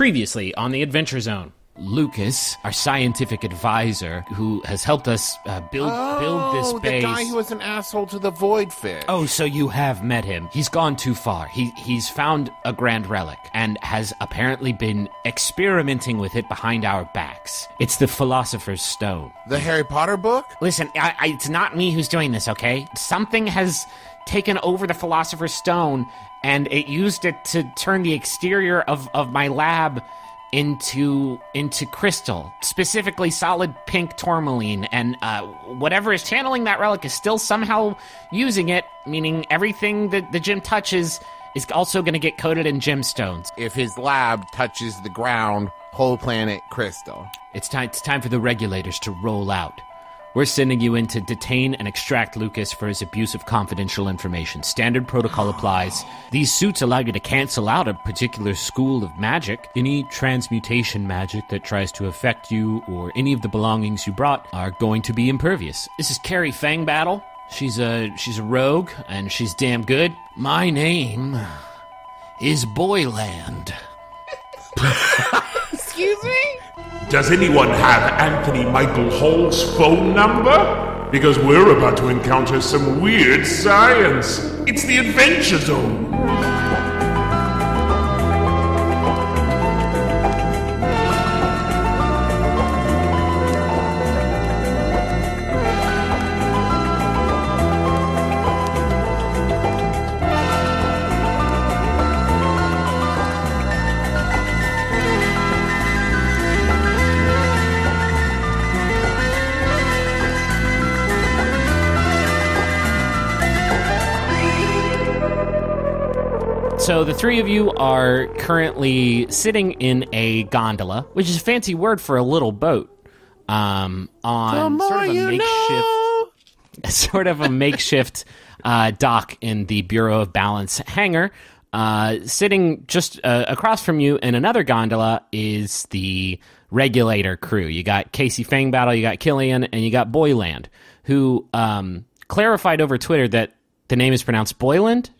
Previously on the Adventure Zone. Lucas, our scientific advisor, who has helped us uh, build build this Oh, base. the guy who was an asshole to the void fish. Oh, so you have met him. He's gone too far. He he's found a grand relic and has apparently been experimenting with it behind our backs. It's the Philosopher's Stone. the Harry Potter book. Listen, I, I, it's not me who's doing this, okay? Something has taken over the Philosopher's Stone, and it used it to turn the exterior of, of my lab into into crystal, specifically solid pink tourmaline, and uh, whatever is channeling that relic is still somehow using it, meaning everything that the gym touches is also going to get coated in gemstones. If his lab touches the ground, whole planet crystal. It's time, it's time for the regulators to roll out. We're sending you in to detain and extract Lucas for his abuse of confidential information. Standard protocol applies. These suits allow you to cancel out a particular school of magic. Any transmutation magic that tries to affect you or any of the belongings you brought are going to be impervious. This is Carey Fangbattle. She's a she's a rogue and she's damn good. My name is Boyland. Excuse me. Does anyone have Anthony Michael Hall's phone number? Because we're about to encounter some weird science. It's the Adventure Zone. So the three of you are currently sitting in a gondola, which is a fancy word for a little boat, um, on sort of a makeshift, know. sort of a makeshift uh, dock in the Bureau of Balance hangar. Uh, sitting just uh, across from you in another gondola is the regulator crew. You got Casey Fangbattle, you got Killian, and you got Boyland, who um, clarified over Twitter that the name is pronounced Boyland,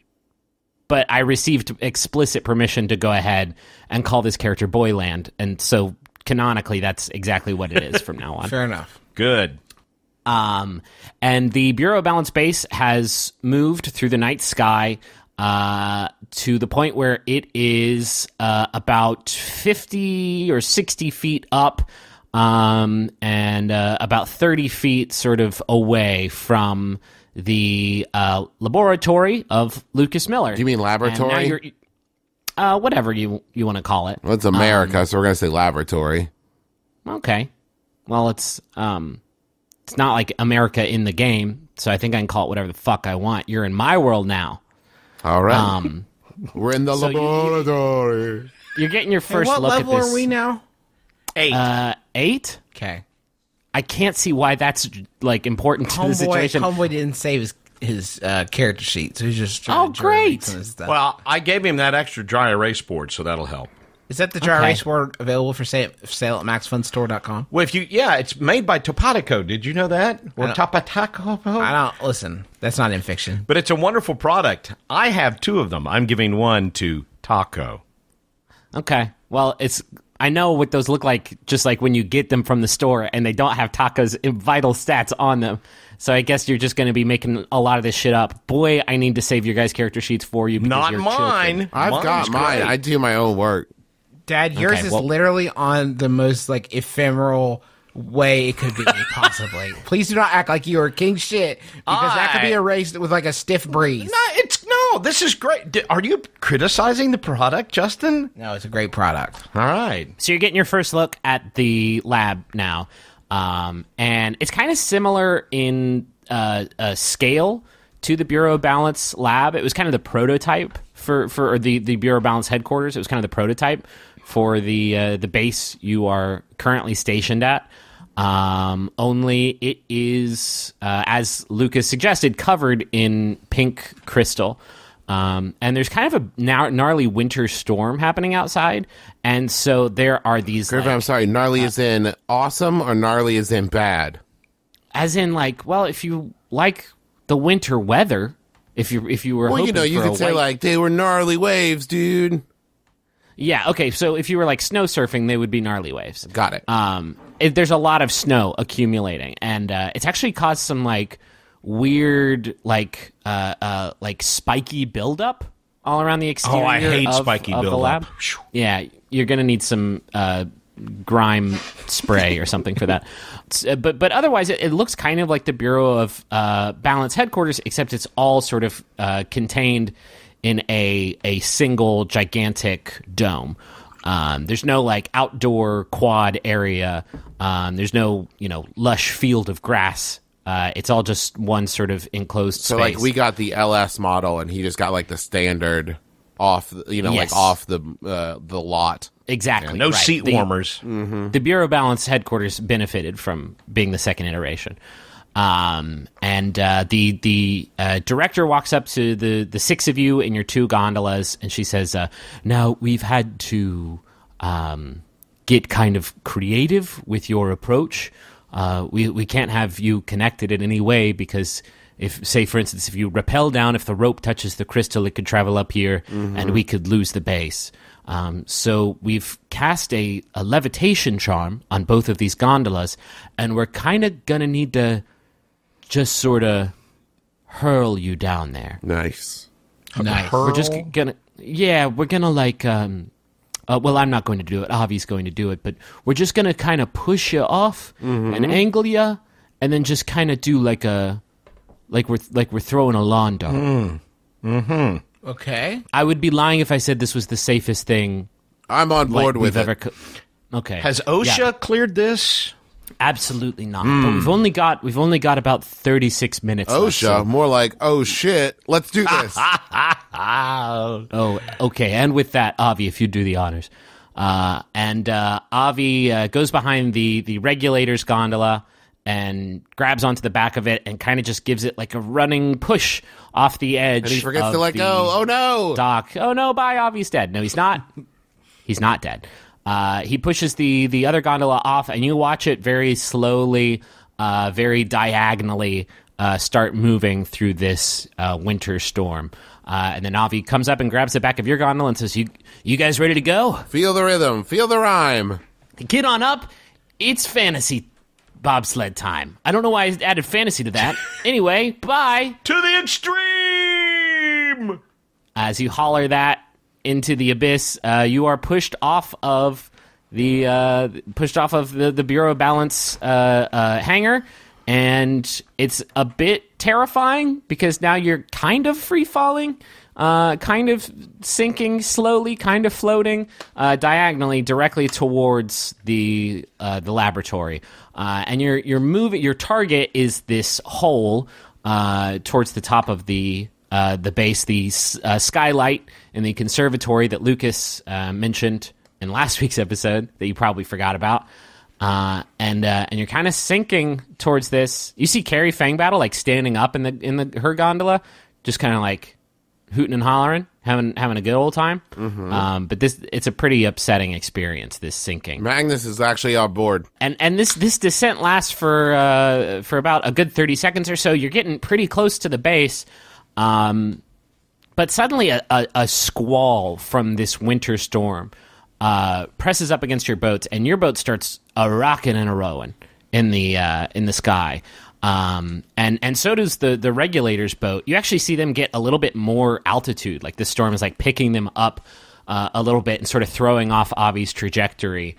but I received explicit permission to go ahead and call this character Boyland, and so canonically, that's exactly what it is from now on. Fair enough. Good. Um, and the Bureau of Balance base has moved through the night sky uh, to the point where it is uh, about 50 or 60 feet up um, and uh, about 30 feet sort of away from the uh, laboratory of Lucas Miller. Do you mean laboratory? Uh, whatever you you want to call it. Well, it's America, so we're gonna say laboratory. Okay. Well, it's um, it's not like America in the game, so I think I can call it whatever the fuck I want. You're in my world now. All right. Um, we're in the so laboratory. you're getting your first what look level at this. are we now? Eight. Uh, eight. Okay. I can't see why that's like important to the Homeboy, situation. homeboy didn't save his his uh, character sheet, so he's just trying Oh, to try great. some of his stuff. well, I gave him that extra dry erase board, so that'll help. Is that the dry Okay. erase board available for sale, for sale at maxfunstore.com? Well, if you, yeah, it's made by Topatico. Did you know that? Or don't- Topataco? I don't listen. That's not in fiction. But it's a wonderful product. I have two of them. I'm giving one to Taako. Okay. Well, it's I know what those look like just like when you get them from the store and they don't have Taako's eh, vital stats on them. So I guess you're just going to be making a lot of this shit up. Boy, I need to save your guys' character sheets for you. because Not you're children. mine. I've Mine's got mine. great. I do my own work. Dad, yours Okay, is well- literally on the most like ephemeral way it could be possibly. Please do not act like you are king shit because that could be erased with like a stiff breeze. No, it's no. This is great. D- Are you criticizing the product, Justin? No, it's a great product. All right. So you're getting your first look at the lab now, um, and it's kind of similar in uh, uh, scale to the Bureau of Balance lab. It was kind of the prototype for for or the the Bureau of Balance headquarters. It was kind of the prototype for the uh, the base you are currently stationed at. Um, only it is, uh, as Lucas suggested, covered in pink crystal. Um, and there's kind of a gnarly winter storm happening outside, and so there are these, Griffin, like- I'm sorry. Gnarly is in awesome or gnarly is in bad? as in like, well, if you like the winter weather, if you if you were Well, you know, you could say white- like they were gnarly waves, dude. Yeah. Okay. So if you were like snow surfing, they would be gnarly waves. Got it. Um, it, there's a lot of snow accumulating, and uh, it's actually caused some like weird, like uh, uh, like spiky buildup all around the exterior. Oh, I hate of, spiky of the buildup. lab. Yeah, you're gonna need some uh, grime spray or something for that. Uh, But but otherwise, it, it looks kind of like the Bureau of uh, Balance headquarters, except it's all sort of uh, contained in a a single gigantic dome. Um, there's no like outdoor quad area. Um, there's no you know lush field of grass. Uh, it's all just one sort of enclosed so space. like we got the LS model, and he just got like the standard off, the- you know, Yes. like off the uh, the lot. exactly No right. seat The- warmers. the Bureau Balance headquarters benefited from being the second iteration. Um, and uh, the the uh, director walks up to the the six of you in your two gondolas, and she says, uh, "Now we've had to um, get kind of creative with your approach. Uh, we we can't have you connected in any way because." If, say, for instance, if you rappel down, if the rope touches the crystal, it could travel up here, and we could lose the base. Um, so we've cast a, a levitation charm on both of these gondolas, and we're kind of gonna need to just sort of hurl you down there. Nice. Nice. We're just gonna, yeah, we're gonna like, um, uh, well, I'm not going to do it. Avi's going to do it, but we're just gonna kind of push you off and angle you, and then just kind of do like a, like we're like we're throwing a lawn dart. Mhm. Okay. I would be lying if I said this was the safest thing I'm on like, board we've with it. ever. Co- okay, Has OSHA Yeah. cleared this? Absolutely not. Hmm. But we've only got we've only got about thirty six minutes. left, OSHA, so- more like, oh shit, let's do this. oh, okay. And with that, Avi, if you do the honors, uh, and uh, Avi uh, goes behind the the regulator's gondola and grabs onto the back of it and kind of just gives it like a running push off the edge. and he forgets to let go. Oh no. Doc. Oh no, bye. Avi's dead. No, he's not. He's not dead. Uh, he pushes the the other gondola off, and you watch it very slowly, uh, very diagonally uh, start moving through this uh, winter storm. Uh, and then Avi comes up and grabs the back of your gondola and says, "You you guys ready to go? Feel the rhythm. Feel the rhyme. Get on up. It's fantasy bobsled time. I don't know why I added fantasy to that. anyway, bye." To the extreme! As you holler that into the abyss, uh, you are pushed off of the uh, pushed off of the, the Bureau Balance uh, uh, hangar, and it's a bit terrifying because now you're kind of free falling. Uh, kind of sinking slowly, kind of floating uh, diagonally directly towards the the laboratory, and you're you're moving. Your target is this hole towards the top of the uh, the base, the uh, skylight in the conservatory that Lucas uh, mentioned in last week's episode that you probably forgot about. Uh, and uh, and you're kind of sinking towards this. You see Carey Fangbattle like standing up in the in the her gondola, just kind of like hooting and hollering, having having a good old time. Um, but this it's a pretty upsetting experience. This sinking Magnus is actually on board. and and this this descent lasts for uh, for about a good thirty seconds or so. You're getting pretty close to the base, um, but suddenly a, a, a squall from this winter storm uh, presses up against your boats, and your boat starts a rocking and a rowing in the uh, in the sky. Um, and and so does the the regulators boat. You actually see them get a little bit more altitude, like the storm is like picking them up uh, a little bit and sort of throwing off Avi's trajectory.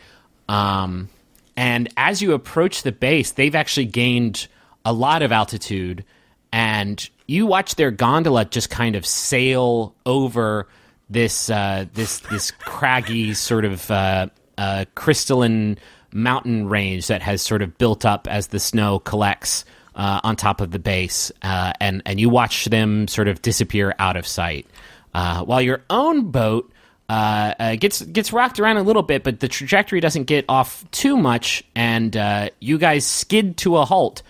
Um, and as you approach the base, they've actually gained a lot of altitude, and you watch their gondola just kind of sail over this uh, this this craggy sort of uh, uh, crystalline mountain range that has sort of built up as the snow collects uh, on top of the base, uh, and and you watch them sort of disappear out of sight, uh, while your own boat gets gets rocked around a little bit, but the trajectory doesn't get off too much, and you guys skid to a halt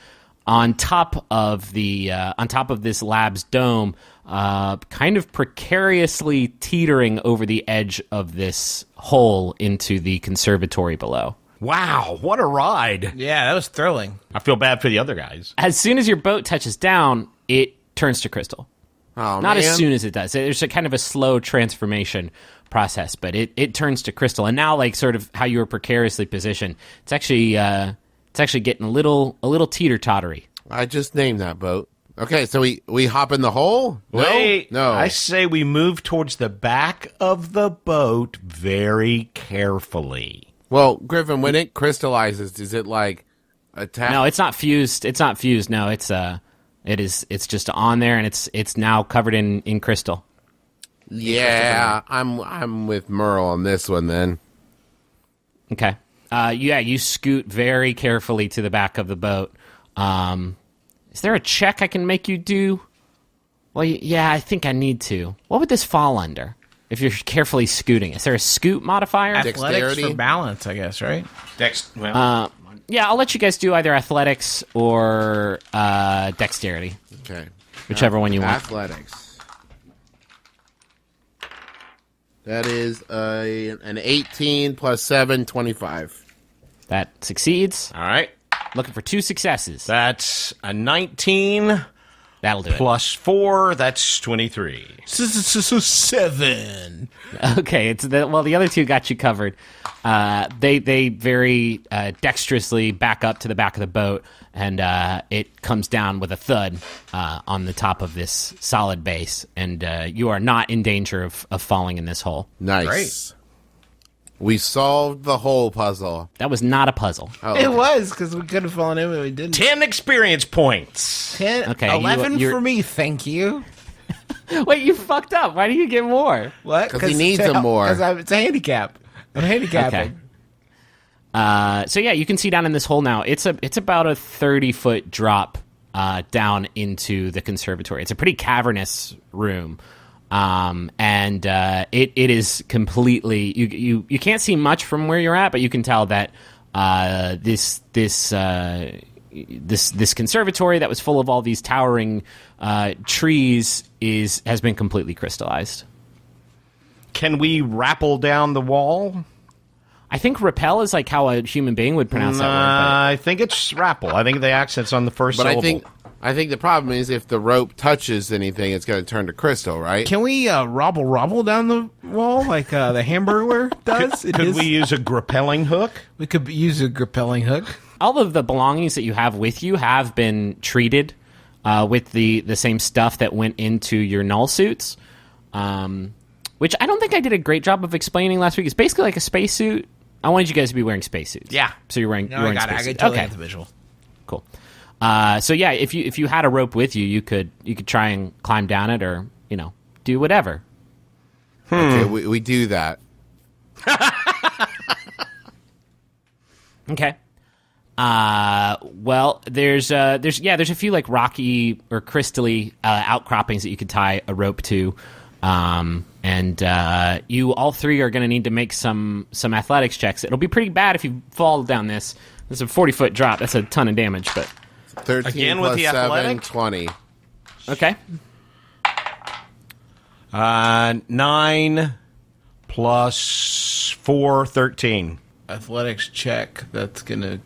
on top of the uh, on top of this lab's dome, uh, kind of precariously teetering over the edge of this hole into the conservatory below. Wow, what a ride. Yeah, that was thrilling. I feel bad for the other guys. As soon as your boat touches down, it turns to crystal. Oh, Not as soon as it does. There's a kind of a slow transformation process, but it, it turns to crystal. And now, like sort of how you were precariously positioned, it's actually uh, it's actually getting a little a little teeter tottery. I just named that boat. Okay, so we we hop in the hole. No? Wait, no. I say we move towards the back of the boat very carefully. well, Griffin, when it crystallizes, is it like attack? No, it's not fused. It's not fused. No, it's uh, it is. It's just on there, and it's it's now covered in in crystal. yeah, I'm I'm with Merle on this one then. Okay. Uh, yeah, you scoot very carefully to the back of the boat. Um, is there a check I can make you do? Well, yeah, I think I need to. What would this fall under? If you're carefully scooting, is there a scoot modifier? Athletics Dexterity? for balance, I guess, right? Dex, well, Uh, yeah, I'll let you guys do either athletics or uh, dexterity, Okay. whichever one you want. Athletics. That is a an 18 plus 7, 25. That succeeds. all right. Looking for two successes. That's a 19 That'll do it. plus 4, that's 23. So Seven. Okay, it's the, well. The other two got you covered. Uh, they they very uh, dexterously back up to the back of the boat, and uh, it comes down with a thud uh, on the top of this solid base, and uh, you are not in danger of, of falling in this hole. Nice. We solved the whole puzzle. That was not a puzzle. Oh, It was because we could have fallen in, but we didn't. 10 experience points. Ten, Okay, you- 11 you're- for me, thank you. Wait, you fucked up. Why do you get more? What? 'Cause he needs them more. Because it's a handicap. I'm handicapping. Okay. Uh, so yeah, you can see down in this hole now. It's a it's about a thirty foot drop uh, down into the conservatory. It's a pretty cavernous room, um, and uh, it it is completely you you you can't see much from where you're at, but you can tell that uh, this this. Uh, this this conservatory that was full of all these towering uh, trees is has been completely crystallized. Can we rappel down the wall? I think rappel is like how a human being would pronounce that word. Nah, I think it's rappel. I think the accent's on the first But syllable. I think I think the problem is if the rope touches anything, it's going to turn to crystal, right? Can we uh, robble robble down the wall like uh, the Hamburglar does? It Could we use a grappling hook? We could use a grappling hook. all of the belongings that you have with you have been treated uh, with the the same stuff that went into your null suits, um, which I don't think I did a great job of explaining last week. It's basically like a spacesuit. I wanted you guys to be wearing spacesuits. Yeah. So you're wearing. No, you're I wearing got it. I spacesuits. could totally okay. get the visual. Cool. Uh, so yeah, if you if you had a rope with you, you could you could try and climb down it, or you know do whatever. Okay, we, we do that. Okay. Uh, well, there's uh, there's yeah, there's a few like rocky or crystally uh, outcroppings that you could tie a rope to, um, and uh, you all three are going to need to make some some athletics checks. It'll be pretty bad if you fall down this. This is a forty foot drop. That's a ton of damage, but 13 Again with plus the 7, athletic? 20. okay. Uh, nine plus four, 13. Athletics check. That's gonna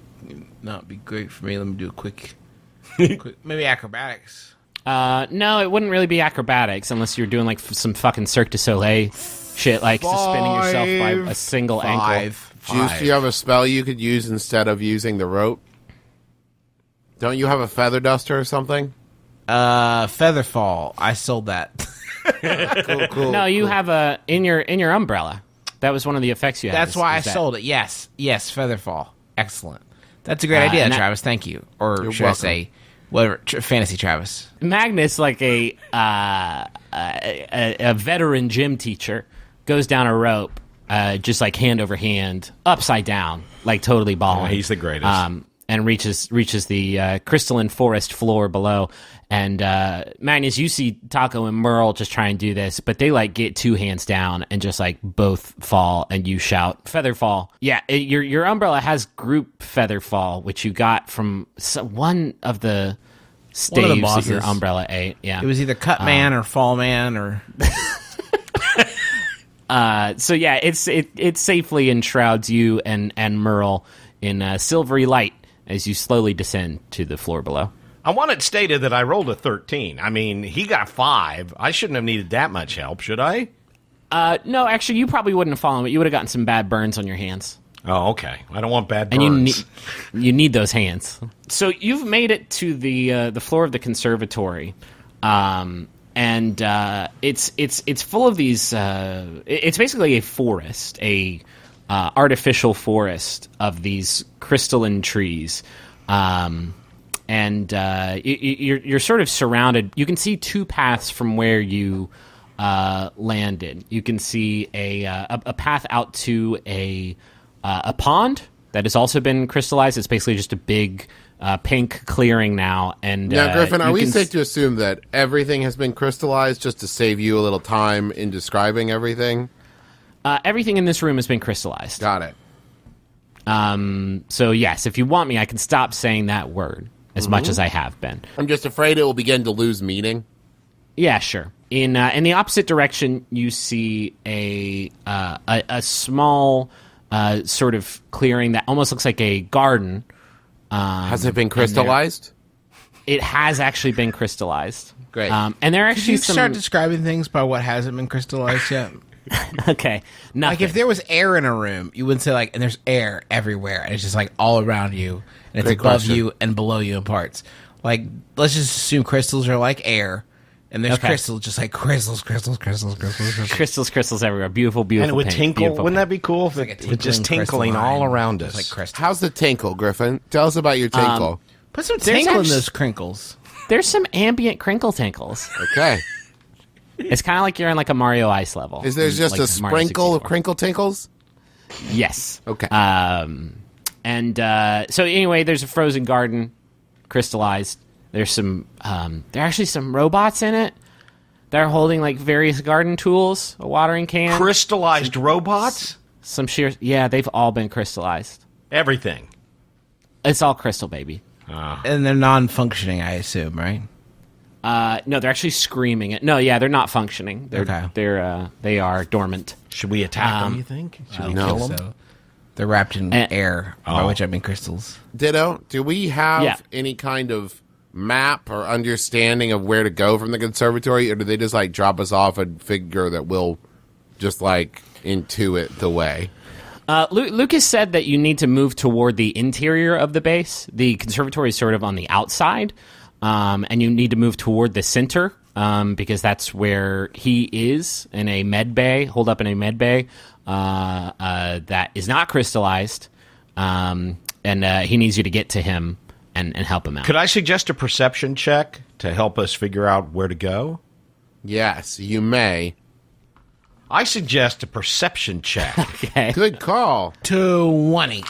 not be great for me. Let me do a quick, quick maybe acrobatics. Uh, no, it wouldn't really be acrobatics unless you're doing like f- some fucking Cirque du Soleil shit, like suspending yourself by a single ankle. Five. Juice, Five. do you have a spell you could use instead of using the rope? Don't you have a feather duster or something? Uh, Featherfall. I sold that. Cool, cool. No, you cool. have a in your in your umbrella. That was one of the effects you had. That's is- why I that. sold it. Yes, yes, Featherfall. Excellent. That's a great Uh, idea, and that- Travis. Thank you. Or You're should I say, whatever, tr- fantasy Travis. Magnus, like a, uh, a a veteran gym teacher, goes down a rope, uh, just like hand over hand, upside down, like totally balling. he's the greatest. Um, and reaches reaches the uh, crystalline forest floor below. And uh, Magnus, you see Taako and Merle just try and do this, but they like get two hands down and just like both fall, and you shout "feather fall." Yeah, it, your your umbrella has group feather fall, which you got from one of the staves that your umbrella ate. Yeah, It was either Cut Man or Fall Man or Uh, so yeah, it's it it safely enshrouds you and and Merle in uh, silvery light as you slowly descend to the floor below. I want it stated that I rolled a 13. I mean, he got five. I shouldn't have needed that much help, should I? Uh, no, actually, you probably wouldn't have fallen, but you would have gotten some bad burns on your hands. Oh, okay. I don't want bad burns. and you need you need those hands. So you've made it to the uh, the floor of the conservatory, um, and uh, it's it's it's full of these. Uh, it's basically a forest, a uh, artificial forest of these crystalline trees. Um, and uh, y- y- you're you're sort of surrounded. You can see two paths from where you uh, landed. You can see a uh, a, a path out to a uh, a pond that has also been crystallized. It's basically just a big uh, pink clearing now. And Now, uh, Griffin, are we safe s- to assume that everything has been crystallized just to save you a little time in describing everything? Uh, everything in this room has been crystallized. Got it. Um, so yes, if you want me, I can stop saying that word as much as I have been. I'm just afraid it will begin to lose meaning. Yeah, sure. In uh, in the opposite direction, you see a uh, a, a small uh, sort of clearing that almost looks like a garden. Um, Has it been crystallized? it has actually been crystallized. Great. Um, and there are Did actually you some. start describing things by what hasn't been crystallized yet? okay, nothing. Like if there was air in a room, you wouldn't say like, and there's air everywhere, and it's just like all around you, and it's Great above question. you and below you in parts. Like, let's just assume crystals are like air, and there's Okay. crystals just like crystals, crystals, crystals, crystals, crystals. crystals, crystals everywhere. Beautiful, beautiful. And it would paint, tinkle. Wouldn't paint. that be cool if Like it, a it just tinkling tinkling all around us? like crystals. How's the tinkle, Griffin? Tell us about your um, tinkle. Put some There's tinkle in those crinkles. There's some ambient crinkle tinkles. okay. It's kind of like you're in like a Mario Ice level. Is there just like, a sprinkle of crinkle tinkles? Yes. Okay. Um, and uh, so anyway, there's a frozen garden, crystallized. There's some. Um, there are actually some robots in it. They're holding like various garden tools, a watering can, Crystallized robots? some sheer. Yeah, they've all been crystallized. Everything. It's all crystal, baby. And they're non-functioning, I assume, right? Uh, no, they're actually screaming it. No, yeah, they're not functioning. They're Okay. they're uh, they are dormant. Should we attack Um, them, you think? Should we no. kill them? So they're wrapped in Eh. air, by Oh. which I mean crystals. Ditto. Do we have Yeah. any kind of map or understanding of where to go from the conservatory, or do they just like drop us off and figure that we'll just like intuit the way? Uh, Lu- Lucas said that you need to move toward the interior of the base. The conservatory is sort of on the outside, um, and you need to move toward the center um, because that's where he is in a med bay, hold up in a med bay uh, uh, that is not crystallized, um, and uh, he needs you to get to him and, and help him out. Could I suggest a perception check to help us figure out where to go? Yes, you may. I suggest a perception check. okay. Good call. 20.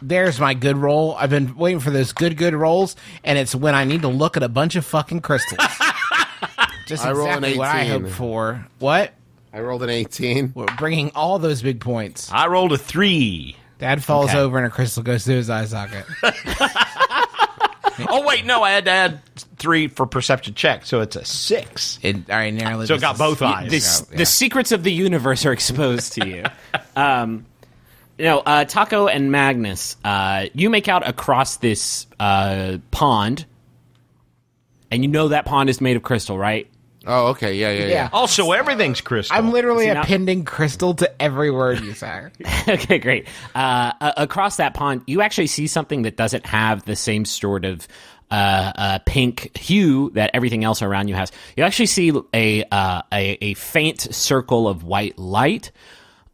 There's my good roll. I've been waiting for those good, good rolls, and it's when I need to look at a bunch of fucking crystals. Just I roll an exactly what I 18. hoped for. What? I rolled an 18. We're bringing all those big points. I rolled a three. Dad falls Okay. over and a crystal goes through his eye socket. Oh wait, no, I had to add three for perception check, so it's a six. It, all right, narrowly. So it got both eyes. This, Yeah. The secrets of the universe are exposed to you. um, you know, uh, Taako and Magnus, uh, you make out across this uh, pond, and you know that pond is made of crystal, right? Oh, okay. Yeah, yeah, yeah. Yeah. Also, everything's crystal. I'm literally See, now- appending crystal to every word you say. okay, great. Uh, uh, across that pond, you actually see something that doesn't have the same sort of uh, uh, pink hue that everything else around you has. You actually see a uh, a, a faint circle of white light,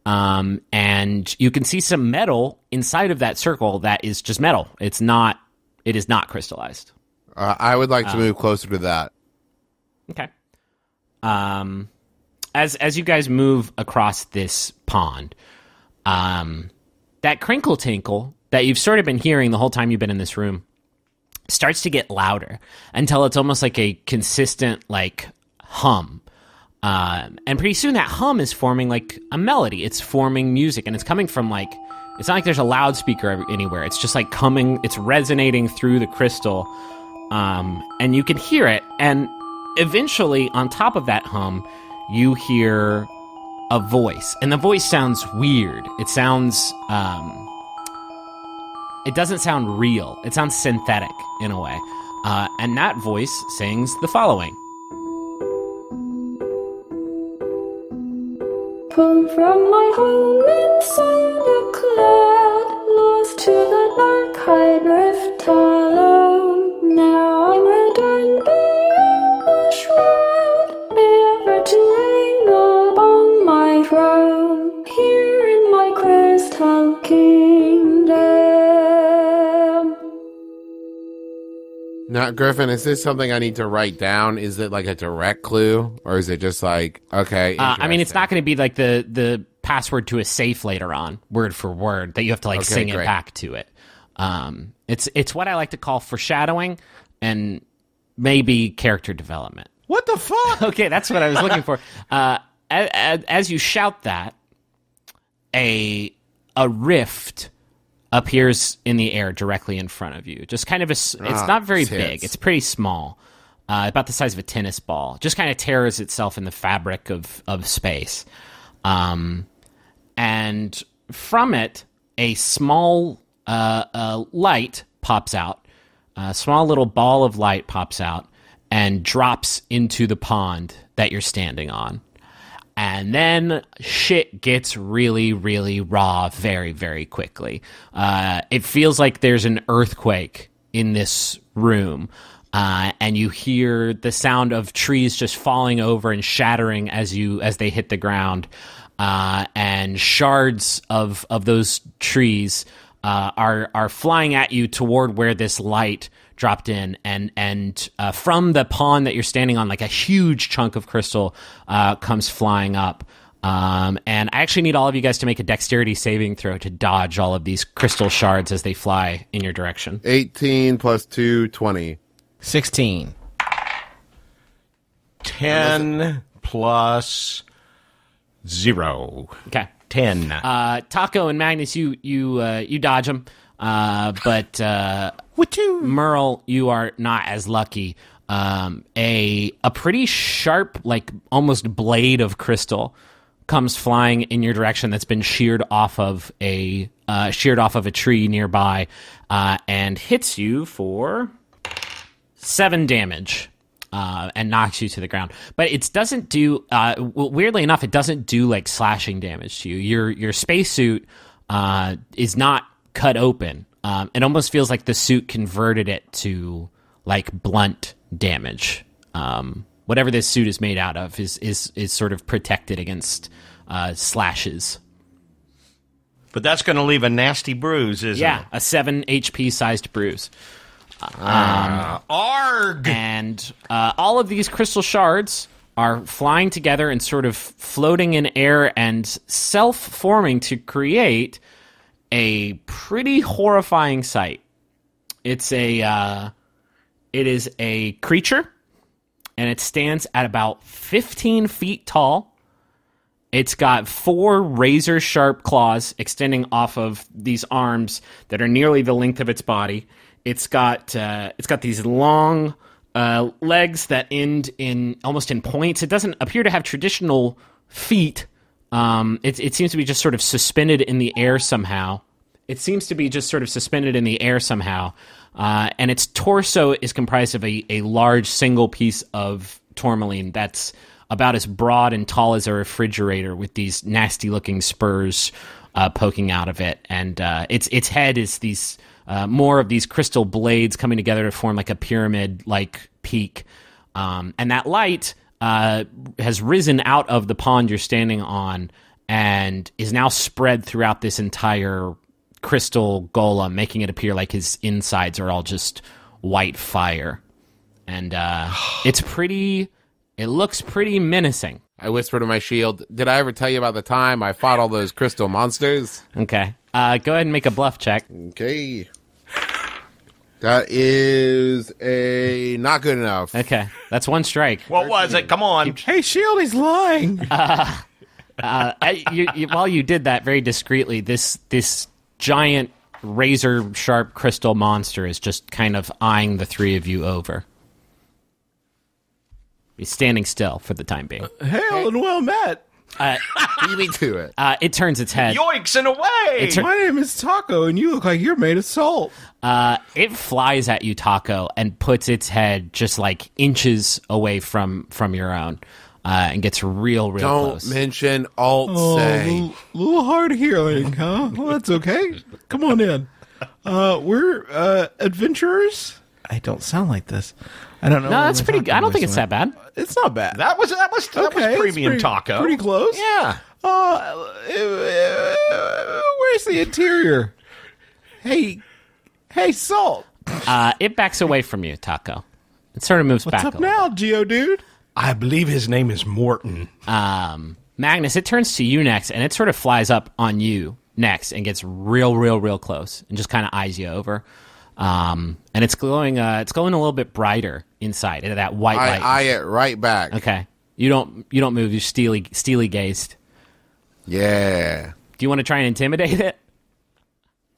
um, and you can see some metal inside of that circle that is just metal. It's not. It is not crystallized. Uh, I would like to move closer to that. Okay. Um, as as you guys move across this pond, um, that crinkle tinkle that you've sort of been hearing the whole time you've been in this room starts to get louder until it's almost like a consistent like hum. Um, and pretty soon that hum is forming like a melody. It's forming music, and it's coming from like it's not like there's a loudspeaker anywhere. It's just like coming. It's resonating through the crystal, um, and you can hear it. And eventually, on top of that hum, you hear a voice, and the voice sounds weird. It sounds. Um, it doesn't sound real. It sounds synthetic in a way. Uh, and that voice sings the following. Home from my home inside a cloud, lost to the dark I Now, Griffin, is this something I need to write down? Is it like a direct clue, or is it just like okay? Uh, I mean, it's not going to be like the the password to a safe later on, word for word, that you have to like Okay, sing it back to it. Um, it's it's what I like to call foreshadowing and maybe character development. What the fuck? Okay, that's what I was looking for. Uh, as, as you shout that, a a rift appears in the air directly in front of you. Just kind of a. It's Ah, not very big. It's pretty small, uh, about the size of a tennis ball. Just kind of tears itself in the fabric of of space, um, and from it a small uh, uh, light pops out. A small little ball of light pops out and drops into the pond that you're standing on. And then shit gets really, really raw very, very quickly. Uh, it feels like there's an earthquake in this room. Uh, and you hear the sound of trees just falling over and shattering as you as they hit the ground. Uh, and shards of of those trees uh, are are flying at you toward where this light dropped in, and and uh, from the pond that you're standing on, like a huge chunk of crystal uh, comes flying up. Um, and I actually need all of you guys to make a dexterity saving throw to dodge all of these crystal shards as they fly in your direction. eighteen plus two, 20. 16. 10 plus 0. Okay. 10. Uh, Taako and Magnus, you you uh, you dodge them, uh, but uh, Merle, you are not as lucky. Um, a a pretty sharp, like almost blade of crystal, comes flying in your direction. That's been sheared off of a uh, sheared off of a tree nearby, uh, and hits you for seven damage. Uh, and knocks you to the ground, but it doesn't do. Uh, weirdly enough, it doesn't do like slashing damage to you. Your your spacesuit uh, is not cut open. Um, it almost feels like the suit converted it to like blunt damage. Um, whatever this suit is made out of is is is sort of protected against uh, slashes. But that's going to leave a nasty bruise, isn't Yeah, it? a seven HP sized bruise. Arg! and uh, all of these crystal shards are flying together and sort of floating in air and self-forming to create a pretty horrifying sight. It's a uh, it is a creature, and it stands at about 15 feet tall. It's got four razor sharp claws extending off of these arms that are nearly the length of its body. It's got uh, it's got these long uh, legs that end in almost in points. It doesn't appear to have traditional feet. Um, it, it seems to be just sort of suspended in the air somehow. It seems to be just sort of suspended in the air somehow. Uh, and its torso is comprised of a, a large single piece of tourmaline that's about as broad and tall as a refrigerator with these nasty looking spurs uh, poking out of it. And uh, its, its head is these uh, more of these crystal blades coming together to form like a pyramid like peak. Um, and that light uh, has risen out of the pond you're standing on and is now spread throughout this entire crystal golem, making it appear like his insides are all just white fire. And uh, it's pretty. It looks pretty menacing. I whisper to my shield, Did I ever tell you about the time I fought all those crystal monsters? Okay. Uh, go ahead and make a bluff check. Okay. That is a not good enough. Okay, that's one strike. What was it? Come on. Hey, Shield, he's lying. Uh, I- you, you, while you did that very discreetly, this this giant razor sharp crystal monster is just kind of eyeing the three of you over. He's standing still for the time being. Hail and well met. Beat me to it. Uh, it turns its head. Yoinks and away! tur- My name is Taako, and you look like you're made of salt. Uh, it flies at you, Taako, and puts its head just like inches away from from your own, uh, and gets real, real Don't close. mention alt Oh, a say. little, little hard hearing, huh? Well, that's okay. Come on in. Uh, we're uh, adventurers. I don't sound like this. I don't know. no, that's pretty. talking I don't think it's that bad. It's not bad. that was that was that Okay, was it's premium pretty- taco. Pretty close. Yeah. Uh, where's the interior? Hey, hey, salt. Uh, it backs away from you, Taako. It sort of moves What's back. up a little now, Geodude? I believe his name is Morton. um, Magnus, it turns to you next, and it sort of flies up on you next, and gets real, real, real close, and just kind of eyes you over. Um, and it's glowing. Uh, it's glowing a little bit brighter inside. into That white I light. eye it right back. okay, you don't. You don't move. You're steely, steely gazed. Yeah. Do you want to try and intimidate it?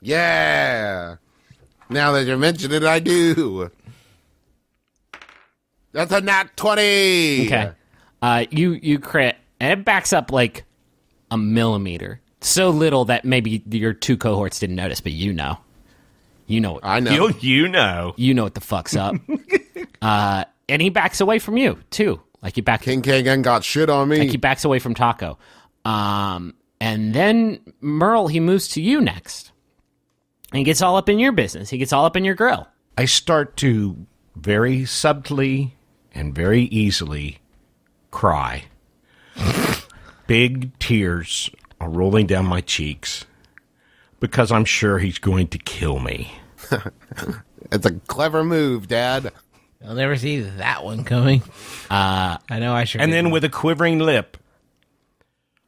Yeah. Now that you mention it, I do. That's a nat 20. Okay. Uh, you you crit, and it backs up like a millimeter. So little that maybe your two cohorts didn't notice, but you know, you know, I know. You you know. you know what the fuck's up. uh, and he backs away from you too. Like he back, King Kagan got shit on me. like he backs away from Taako. Um, and then Merle, he moves to you next, and he gets all up in your business. He gets all up in your grill. I start to very subtly and very easily cry. Big tears are rolling down my cheeks because I'm sure he's going to kill me. it's a clever move, Dad. I'll never see that one coming. Uh, I know I should. And then with a quivering lip,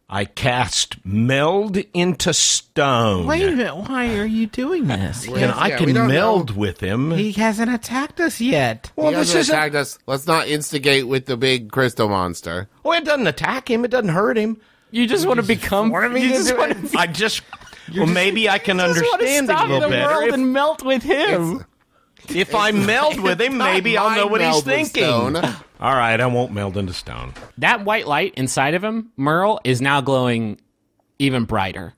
I cast meld into stone. wait a minute. Why are you doing this? He, and I Yeah, we can don't meld with him. he hasn't attacked us yet. well, he this hasn't isn't. attacked us. Let's not instigate with the big crystal monster. Oh, it doesn't attack him. It doesn't hurt him. You just want to become. You just want to I just. Well, maybe I can understand it a stop little the better. world If, and melt with him. if I meld with him, maybe I'll know what he's thinking. All right, I won't meld into stone. that white light inside of him, Merle, is now glowing even brighter.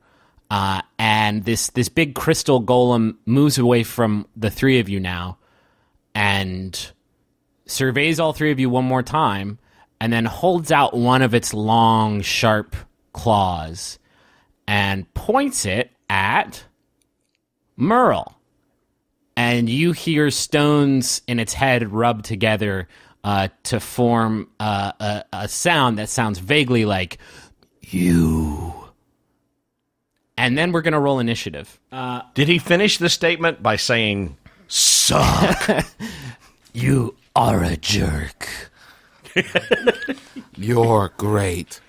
Uh, and this this big crystal golem moves away from the three of you now, and surveys all three of you one more time, and then holds out one of its long, sharp claws, and points it at Merle. And you hear stones in its head rub together uh, to form uh, a, a sound that sounds vaguely like you. And then we're going to roll initiative. Did he finish the statement by saying, suck? You are a jerk. You're great.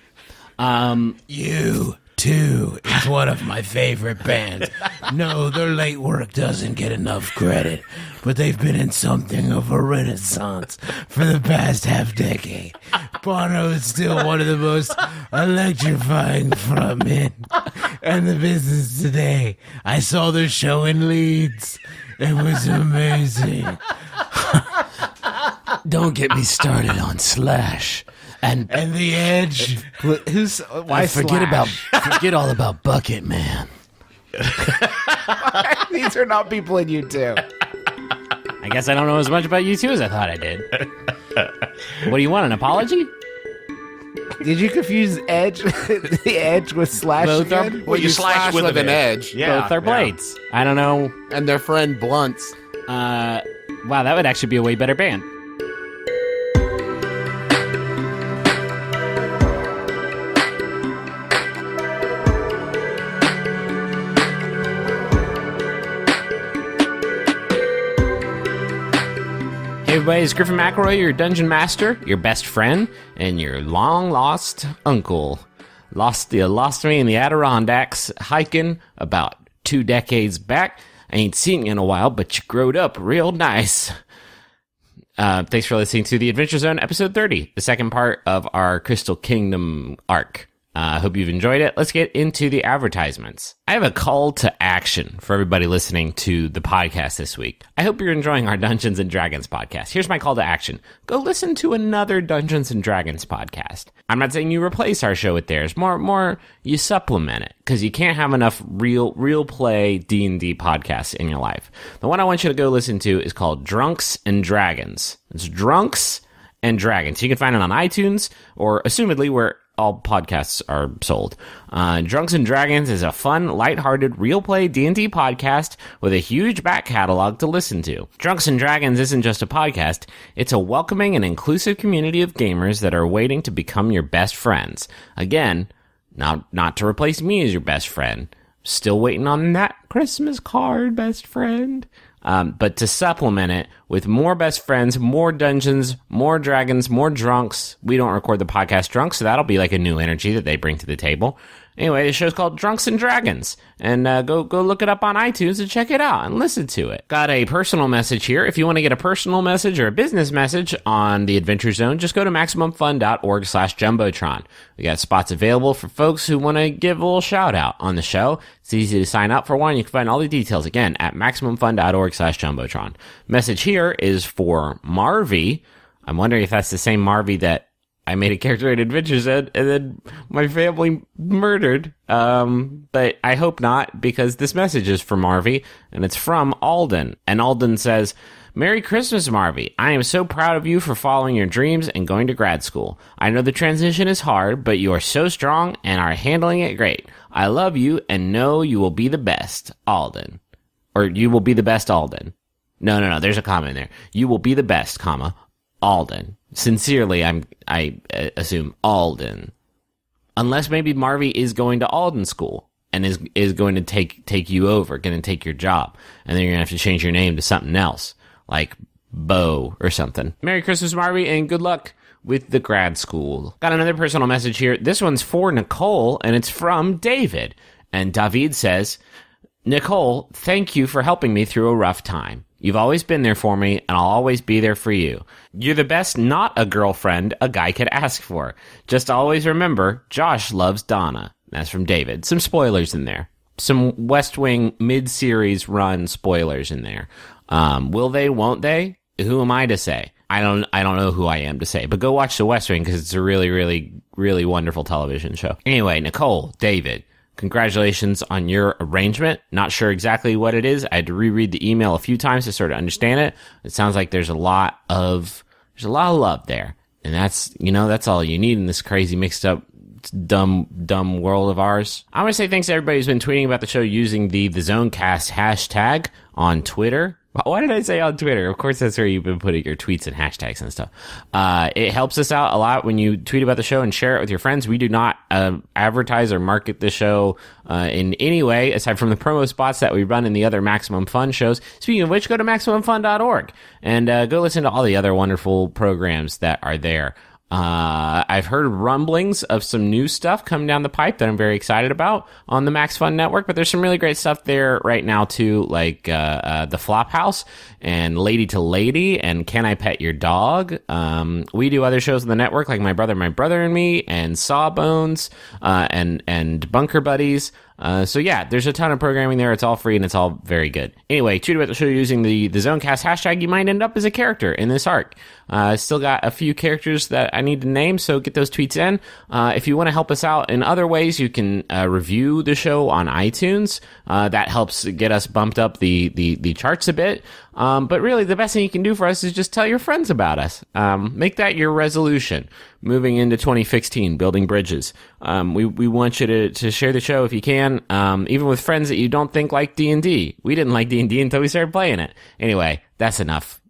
Um, You too is one of my favorite bands. No, their late work doesn't get enough credit, but they've been in something of a renaissance for the past half decade. Bono is still one of the most electrifying frontmen in the business today. I saw their show in Leeds. It was amazing. Don't get me started on Slash. And And the Edge. Who's why forget Slash? about forget all about Bucket Man. these are not people in U2. I guess I don't know as much about U2 as I thought I did. what do you want? An apology? Did you confuse Edge, the Edge with Slash Both are- again? Well, you slash with, an edge. Yeah, Both are yeah. blades. I don't know. And their friend blunts. Uh, wow, that would actually be a way better band. Everybody, it's Griffin McElroy, your dungeon master, your best friend, and your long lost uncle. Lost you lost me in the Adirondacks hiking about two decades back. I ain't seen you in a while, but you growed up real nice. Uh, thanks for listening to the Adventure Zone episode 30, the second part of our Crystal Kingdom arc. I uh, hope you've enjoyed it. Let's get into the advertisements. I have a call to action for everybody listening to the podcast this week. I hope you're enjoying our Dungeons and Dragons podcast. Here's my call to action. Go listen to another Dungeons and Dragons podcast. I'm not saying you replace our show with theirs. More more you supplement it cuz you can't have enough real real play D&D podcasts in your life. The one I want you to go listen to is called Drunks and Dragons. It's Drunks and Dragons. You can find it on iTunes or assumedly where all podcasts are sold. Uh, Drunks and Dragons is a fun, lighthearted, real play D&D podcast with a huge back catalog to listen to. Drunks and Dragons isn't just a podcast, it's a welcoming and inclusive community of gamers that are waiting to become your best friends. Again, not not to replace me as your best friend. Still waiting on that Christmas card, best friend. Um, but to supplement it with more best friends, more dungeons, more dragons, more drunks. We don't record the podcast drunk, so that'll be like a new energy that they bring to the table. Anyway, the show's called Drunks and Dragons, and uh, go go look it up on iTunes and check it out and listen to it. Got a personal message here. If you want to get a personal message or a business message on the Adventure Zone, just go to maximumfun.org/jumbotron. We got spots available for folks who want to give a little shout out on the show. It's easy to sign up for one. You can find all the details again at maximumfun.org/jumbotron. Message here is for Marvy. I'm wondering if that's the same Marvy that I made a character in Adventure Zone and then my family murdered. Um, but I hope not because this message is from Marvy and it's from Alden. And Alden says, Merry Christmas, Marvy. I am so proud of you for following your dreams and going to grad school. I know the transition is hard, but you are so strong and are handling it great. I love you and know you will be the best, Alden. Or you will be the best, Alden. No, no, no. There's a comma in there. You will be the best, comma, Alden. Sincerely, I'm I uh, assume Alden. Unless maybe Marvy is going to Alden school and is is going to take take you over, going to take your job, and then you're gonna have to change your name to something else like Bo or something. Merry Christmas, Marvy, and good luck with the grad school. Got another personal message here. This one's for Nicole, and it's from David. And David says, Nicole, thank you for helping me through a rough time. You've always been there for me, and I'll always be there for you. You're the best not a girlfriend a guy could ask for. Just always remember, Josh loves Donna. That's from David. Some spoilers in there. Some West Wing mid series run spoilers in there. Um, will they, won't they? Who am I to say? I don't I don't know who I am to say, but go watch The West Wing because it's a really, really, really wonderful television show. Anyway, Nicole, David, Congratulations on your arrangement. Not sure exactly what it is. I had to reread the email a few times to sort of understand it. It sounds like there's a lot of there's a lot of love there. And that's you know, that's all you need in this crazy mixed up dumb dumb world of ours. I want to say thanks to everybody who's been tweeting about the show using the the Zonecast hashtag on Twitter. Why did I say on Twitter? Of course, that's where you've been putting your tweets and hashtags and stuff. Uh, it helps us out a lot when you tweet about the show and share it with your friends. We do not uh, advertise or market the show uh, in any way aside from the promo spots that we run in the other Maximum Fun shows. Speaking of which, go to MaximumFun.org and uh, go listen to all the other wonderful programs that are there. Uh, I've heard rumblings of some new stuff coming down the pipe that I'm very excited about on the Max Fun Network, but there's some really great stuff there right now too, like uh, uh, the Flophouse and Lady to Lady and Can I Pet Your Dog. Um, we do other shows on the network like My Brother, My Brother and Me and Sawbones uh, and and Bunker Buddies. Uh, so yeah, there's a ton of programming there. It's all free and it's all very good. Anyway, tweet about the show using the the Zonecast hashtag. You might end up as a character in this arc. Uh, still got a few characters that I need to name, so get those tweets in. Uh, if you want to help us out in other ways, you can uh, review the show on iTunes. Uh, that helps get us bumped up the the, the charts a bit. Um, but really, the best thing you can do for us is just tell your friends about us. Um, make that your resolution moving into 2016, building bridges. Um, we, we want you to, to share the show if you can, um, even with friends that you don't think like D&D. We didn't like D&D until we started playing it. Anyway, that's enough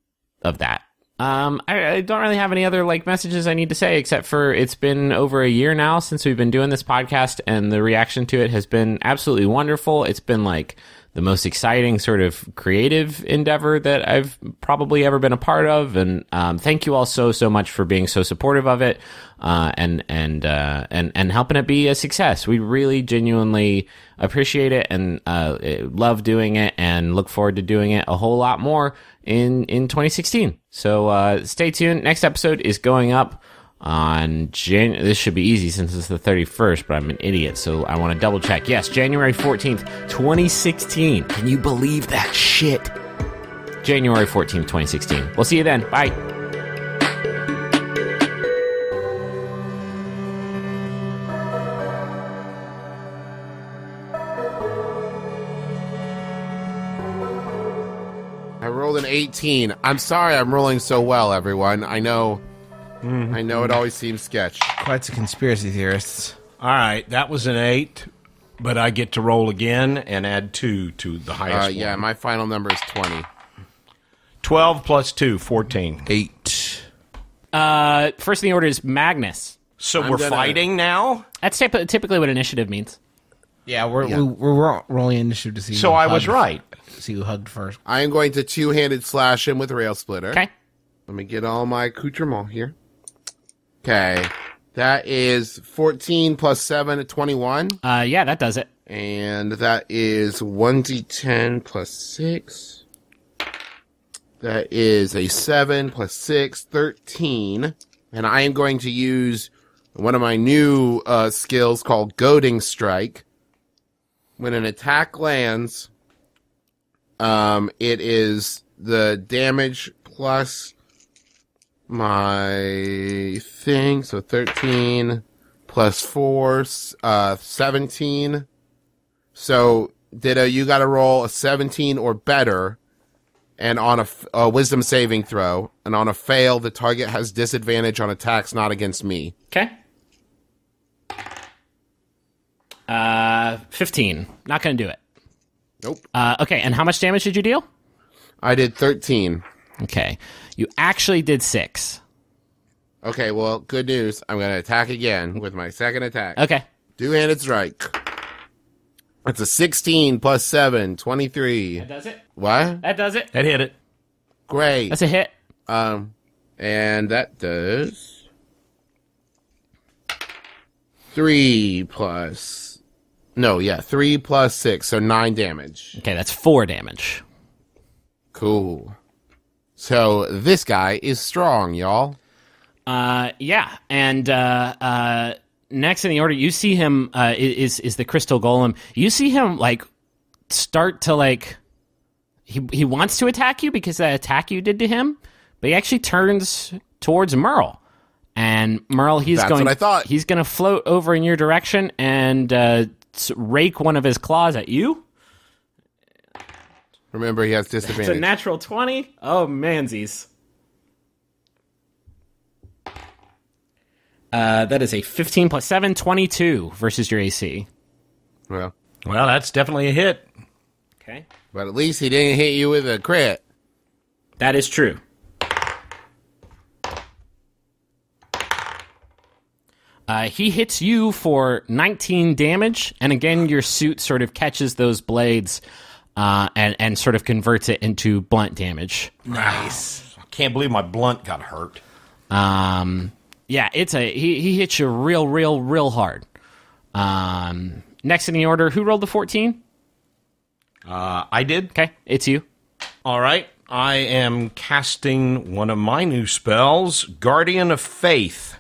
of that. Um, I, I, don't really have any other like messages I need to say except for it's been over a year now since we've been doing this podcast and the reaction to it has been absolutely wonderful. It's been like the most exciting sort of creative endeavor that I've probably ever been a part of. And um, thank you all so so much for being so supportive of it uh, and and uh, and and helping it be a success. We really genuinely appreciate it and uh, love doing it and look forward to doing it a whole lot more in in 2016. So uh, stay tuned. Next episode is going up on Jan. This should be easy since it's the 31st, but I'm an idiot, so I want to double check. Yes, January 14th, 2016. Can you believe that shit? January 14th, 2016. We'll see you then. Bye. I rolled an 18. I'm sorry I'm rolling so well, everyone. I know. I know it always seems sketch. Quite the conspiracy theorists. All right, that was an eight, but I get to roll again and add two to the highest Uh, yeah, one. my final number is 20. 12 plus 2, 14. Eight. Uh, first in the order is Magnus. So I'm we're gonna- fighting now? That's typ- typically what initiative means. Yeah, we're Yeah. We, we're rolling initiative to see. So who I was right. See who hugged first. I am going to two handed slash him with Rail Splitter. Okay. Let me get all my accoutrement here. Okay. That is 14 plus 7 21. Uh, yeah, that does it. And that is 1d10 plus 6. That is a 7 plus 6, 13. And I am going to use one of my new uh, skills called Goading Strike. When an attack lands, um, it is the damage plus my thing. So 13 plus 4, uh, 17. So, Ditto, you got to roll a 17 or better, and on a wisdom saving throw, and on a fail, the target has disadvantage on attacks not against me. Okay. Uh, 15. Not going to do it. Nope. Uh, okay, and how much damage did you deal? I did 13. Okay. You actually did six. Okay, well, good news. I'm going to attack again with my second attack. Okay. Two handed strike. That's a 16 plus 7, 23. That does it. What? That does it. That hit it. Great. That's a hit. Um, and that does three plus. No, yeah, three plus six, so nine damage. Okay, that's four damage. Cool. So this guy is strong, y'all. Uh, yeah, and uh, uh, next in the order, you see him uh, is is the crystal golem. You see him like start to like he he wants to attack you because that attack you did to him, but he actually turns towards Merle. And Merle, he's That's going. I thought. He's going to float over in your direction and uh, rake one of his claws at you. Remember, he has It's a natural twenty. Oh manzies. Uh, that is a 15 plus 7, 22 versus your AC. well, Well, that's definitely a hit. Okay. but at least he didn't hit you with a crit. That is true. Uh, he hits you for 19 damage, and again, your suit sort of catches those blades uh, and, and sort of converts it into blunt damage. Nice. I can't believe my blunt got hurt. Um, yeah, it's a he, he hits you real, real, real hard. Um, next in the order, who rolled the 14? Uh, I did. Okay, it's you. All right. I am casting one of my new spells, Guardian of Faith.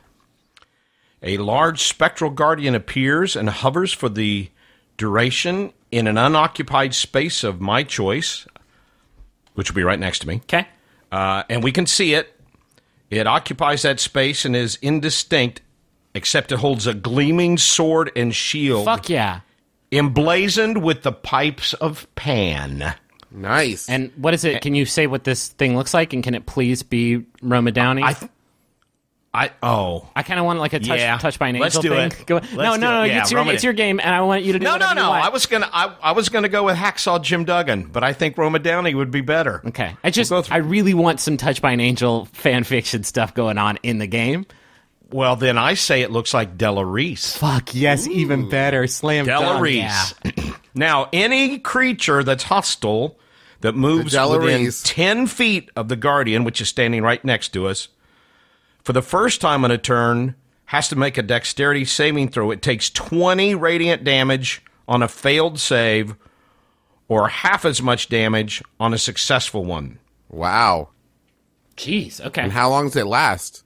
A large spectral guardian appears and hovers for the duration in an unoccupied space of my choice, which will be right next to me. Okay. Uh, and we can see it. It occupies that space and is indistinct, except it holds a gleaming sword and shield Fuck yeah. emblazoned with the pipes of Pan. Nice. And what is it? Can you say what this thing looks like? And can it please be Roma Downey? I, th- I oh I kind of want like a touch, Yeah. touch by an Let's angel do thing. it. Go, Let's no, do no, no. it. Yeah, it's, your, it's your game, and I want you to do no no whatever you no. want. I was gonna I, I was gonna go with Hacksaw Jim Duggan, but I think Roma Downey would be better. Okay. I just, We'll I really want some touch by an angel fan fiction stuff going on in the game. Well, then I say it looks like Della Reese. Fuck yes, even better. Slam Della dunk. Reese. now, any creature that's hostile that moves Della within Reese. 10 feet of the Guardian, which is standing right next to us, for the first time on a turn, has to make a dexterity saving throw. It takes 20 radiant damage on a failed save, or half as much damage on a successful one. wow. Jeez. Okay. And how long does it last?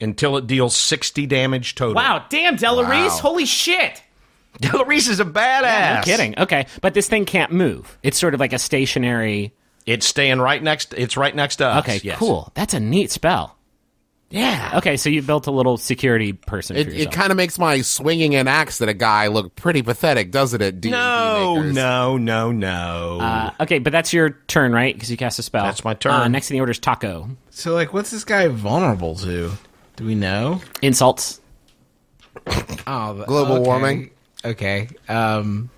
until it deals 60 damage total. Wow, damn, Della Reese, Wow. holy shit! Della Reese is a badass. No kidding. Okay, but this thing can't move. It's sort of like a stationary. It's staying right next. It's right next to us. Okay, yes. cool. That's a neat spell. Yeah. Okay, so you built a little security person It, it kind of makes my swinging an axe at a guy look pretty pathetic, doesn't it? D&D No, no, no, no. uh, okay, but that's your turn, right? Because you cast a spell. That's my turn. Uh, next in the order is Taako. So, like, what's this guy vulnerable to? Do we know? Insults. Oh, Global okay. warming. Okay. Um.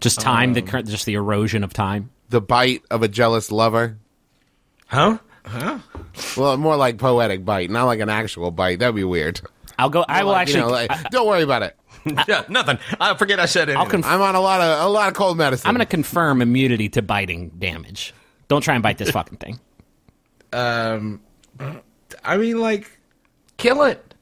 Just time, the current, just the erosion of time. The bite of a jealous lover. huh? Well, more like poetic bite, not like an actual bite. That'd be weird. I'll go. I will Like, you actually. know, like, don't worry about it. yeah, nothing. I forget I said it. I'll conf- I'm on a lot of a lot of cold medicine. I'm going to confirm immunity to biting damage. Don't try and bite this fucking thing. Um. I mean, like, kill it.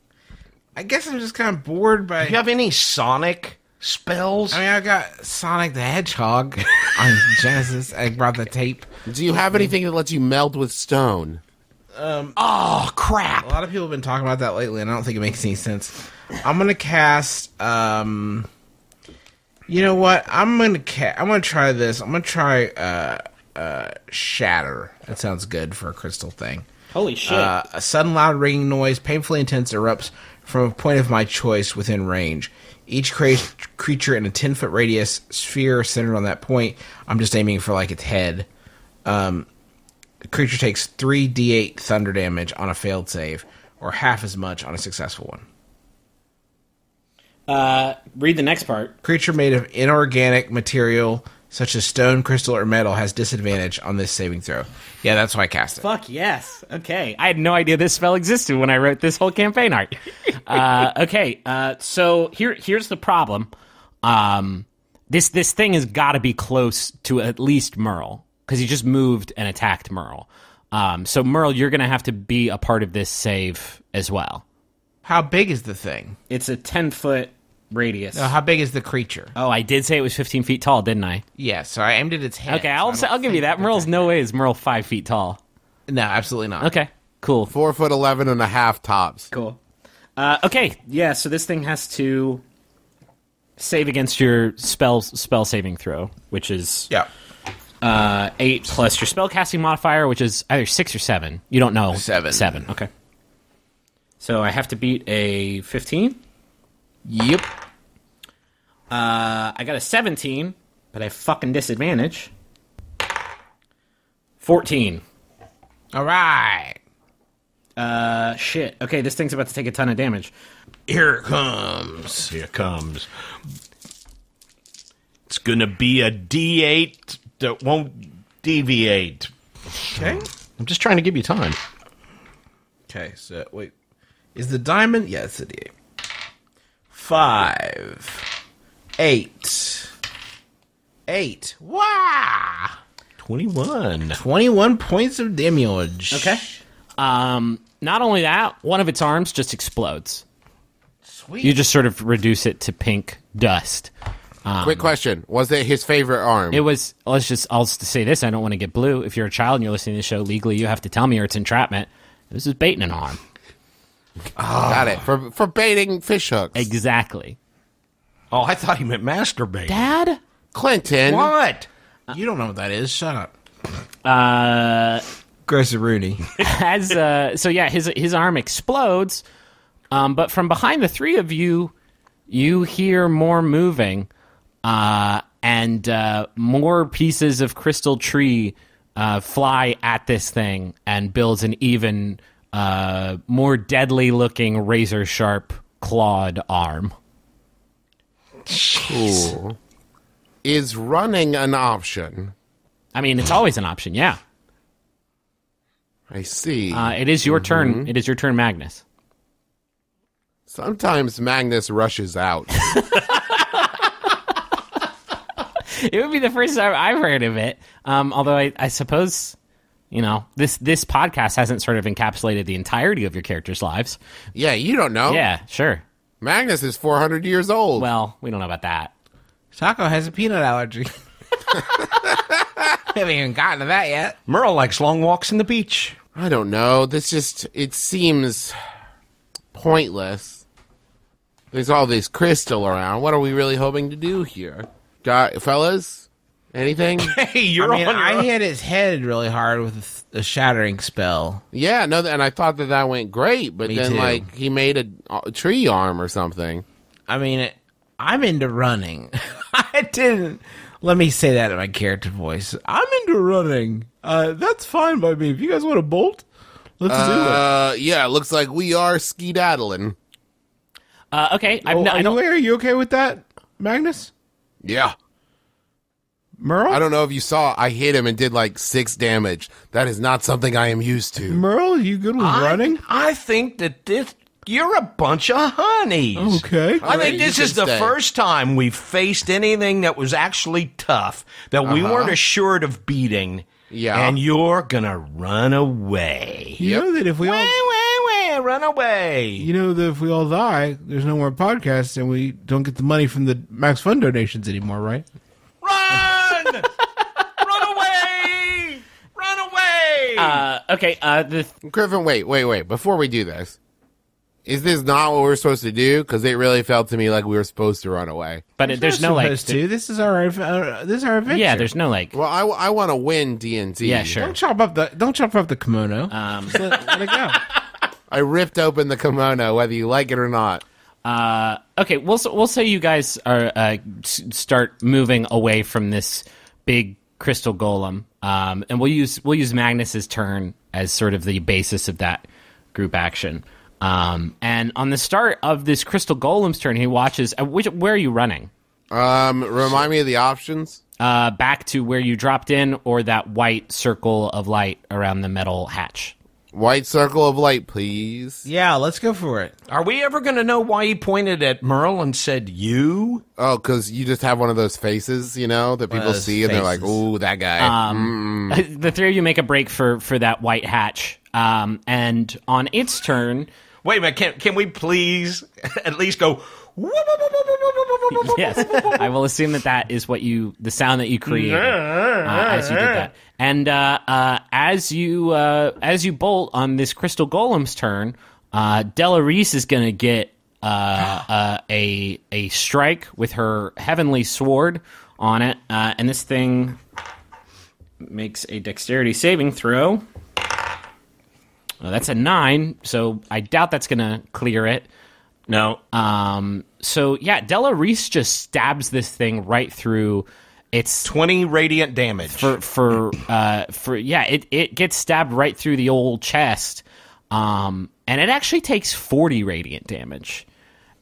I guess I'm just kind of bored by. Do you have any Sonic spells? I mean, I got Sonic the Hedgehog on Genesis. I brought the tape. Do you have anything that lets you meld with stone? Um, oh crap! A lot of people have been talking about that lately, and I don't think it makes any sense. I'm gonna cast. Um, you know what? I'm gonna ca- I'm gonna try this. I'm gonna try uh, uh, Shatter. That sounds good for a crystal thing. Holy shit. Uh, a sudden loud ringing noise, painfully intense, erupts from a point of my choice within range. Each cra- creature in a 10 foot radius sphere centered on that point. I'm just aiming for like its head. Um, the creature takes 3d8 thunder damage on a failed save, or half as much on a successful one. Uh, read the next part. Creature made of inorganic material such as stone, crystal, or metal has disadvantage on this saving throw. Yeah, that's why I cast it. Fuck yes. Okay. I had no idea this spell existed when I wrote this whole campaign art. uh, okay. Uh, so here, here's the problem. Um, this this thing has got to be close to at least Merle because he just moved and attacked Merle. Um, so Merle, you're gonna have to be a part of this save as well. How big is the thing? It's a ten foot radius. No, how big is the creature? oh, I did say it was 15 feet tall, didn't I? Yeah, so I aimed at its head. Okay, I'll so I'll give you that. Merle's no way is Merle five feet tall. No, absolutely not. Okay, cool. Four foot eleven and a half tops. Cool. Uh, okay, yeah. So this thing has to save against your spell spell saving throw, which is Yeah. uh, eight plus your spell casting modifier, which is either six or seven. You don't know. Seven. Seven. Okay. So I have to beat a fifteen. Yep. Uh, I got a seventeen, but I fucking disadvantage. Fourteen. All right. Uh, shit. Okay, this thing's about to take a ton of damage. Here it comes. Here it comes. It's gonna be a D8 that won't deviate. Okay. I'm just trying to give you time. Okay, so wait. Is the diamond? Yeah, it's a D8. Five. Eight. Eight. Wow. 21. 21 points of damage. Okay. Um, not only that, one of its arms just explodes. Sweet. You just sort of reduce it to pink dust. Quick question: Was it his favorite arm? It was. Let's just. I'll just say this. I don't want to get blue. If you're a child and you're listening to the show legally, you have to tell me or it's entrapment. This is baiting an arm. Got it for for baiting fish hooks. Exactly. Oh, I thought he meant masturbate. Dad. Clinton. What? You don't know what that is. Shut up. Uh, Gross Rooney. as uh, so yeah, his his arm explodes. Um, but from behind the three of you, you hear more moving, uh, and uh, more pieces of crystal tree uh, fly at this thing and builds an even uh, more deadly looking razor sharp clawed arm. Cool. Is running an option? I mean, it's always an option. Yeah, I see. uh, it is your turn. It is your turn, Magnus. Sometimes Magnus rushes out. it would be the first time I've heard of it. Um, although I, I suppose, you know, this this podcast hasn't sort of encapsulated the entirety of your characters' lives. yeah, you don't know. Yeah, sure. Magnus is 400 years old. Well, we don't know about that. Taako has a peanut allergy. Haven't even gotten to that yet. Merle likes long walks in the beach. I don't know. This just it seems pointless. There's all this crystal around. What are we really hoping to do here? Got fellas? Anything? Hey, you're I mean, on your I own. hit his head really hard with a, a shattering spell. yeah, no, and I thought that that went great, but Me then too. like he made a, a tree arm or something. I mean, it, I'm into running. I didn't. Let me say that in my character voice. I'm into running. Uh, that's fine by me. If you guys want to bolt, let's do it. Uh, yeah, it looks like we are skedaddling. Uh, okay, I'm Oh, not, I don't. anyway, are you okay with that, Magnus? Yeah. Merle? I don't know if you saw, I hit him and did like six damage. That is not something I am used to. Merle, you good with I- running? I think that this you're a bunch of honeys. Okay. I think you this is the stay. first time we've faced anything that was actually tough that we Uh-huh. weren't assured of beating. Yeah. And you're gonna run away. You know that if we all, Way, way, way, run away. you know that if we all die, there's no more podcasts, and we don't get the money from the Max Fun donations anymore, right? Run! Run away! Run away! Uh, okay, uh, the Griffin, wait, wait, wait. Before we do this, is this not what we're supposed to do? Because it really felt to me like we were supposed to run away. but it, there's no like. supposed to. This is our uh, this is our adventure. Yeah, there's no like. Well, I, I want to win DNT. Yeah, sure. Don't chop up the don't chop up the kimono. Um, Just let, let it go. I ripped open the kimono, whether you like it or not. Uh, okay, we'll we'll say you guys are uh, s- start moving away from this big crystal golem, um, and we'll use we'll use Magnus's turn as sort of the basis of that group action. Um, and on the start of this crystal golem's turn, he watches. Uh, which, where are you running? Um, remind me of the options. Uh, back to where you dropped in, or that white circle of light around the metal hatch. White circle of light, please. Yeah, let's go for it. Are we ever gonna know why he pointed at Merle and said you? Oh, because you just have one of those faces, you know, that people those see and they're like, faces. "Ooh, that guy." Um, the three of you make a break for for that white hatch, um, and on its turn, Wait a minute, can can we please at least go yes, I will assume that that is what you, the sound that you created uh, as you did that. And uh, uh, as you uh, as you bolt on this crystal golem's turn, uh, Della Reese is going to get uh, uh, a a strike with her heavenly sword on it, uh, and this thing makes a dexterity saving throw. Well, that's a nine, so I doubt that's going to clear it. No. Um, so yeah, Della Reese just stabs this thing right through its Twenty radiant damage. for for uh for yeah, it it gets stabbed right through the old chest. Um, and it actually takes 40 radiant damage.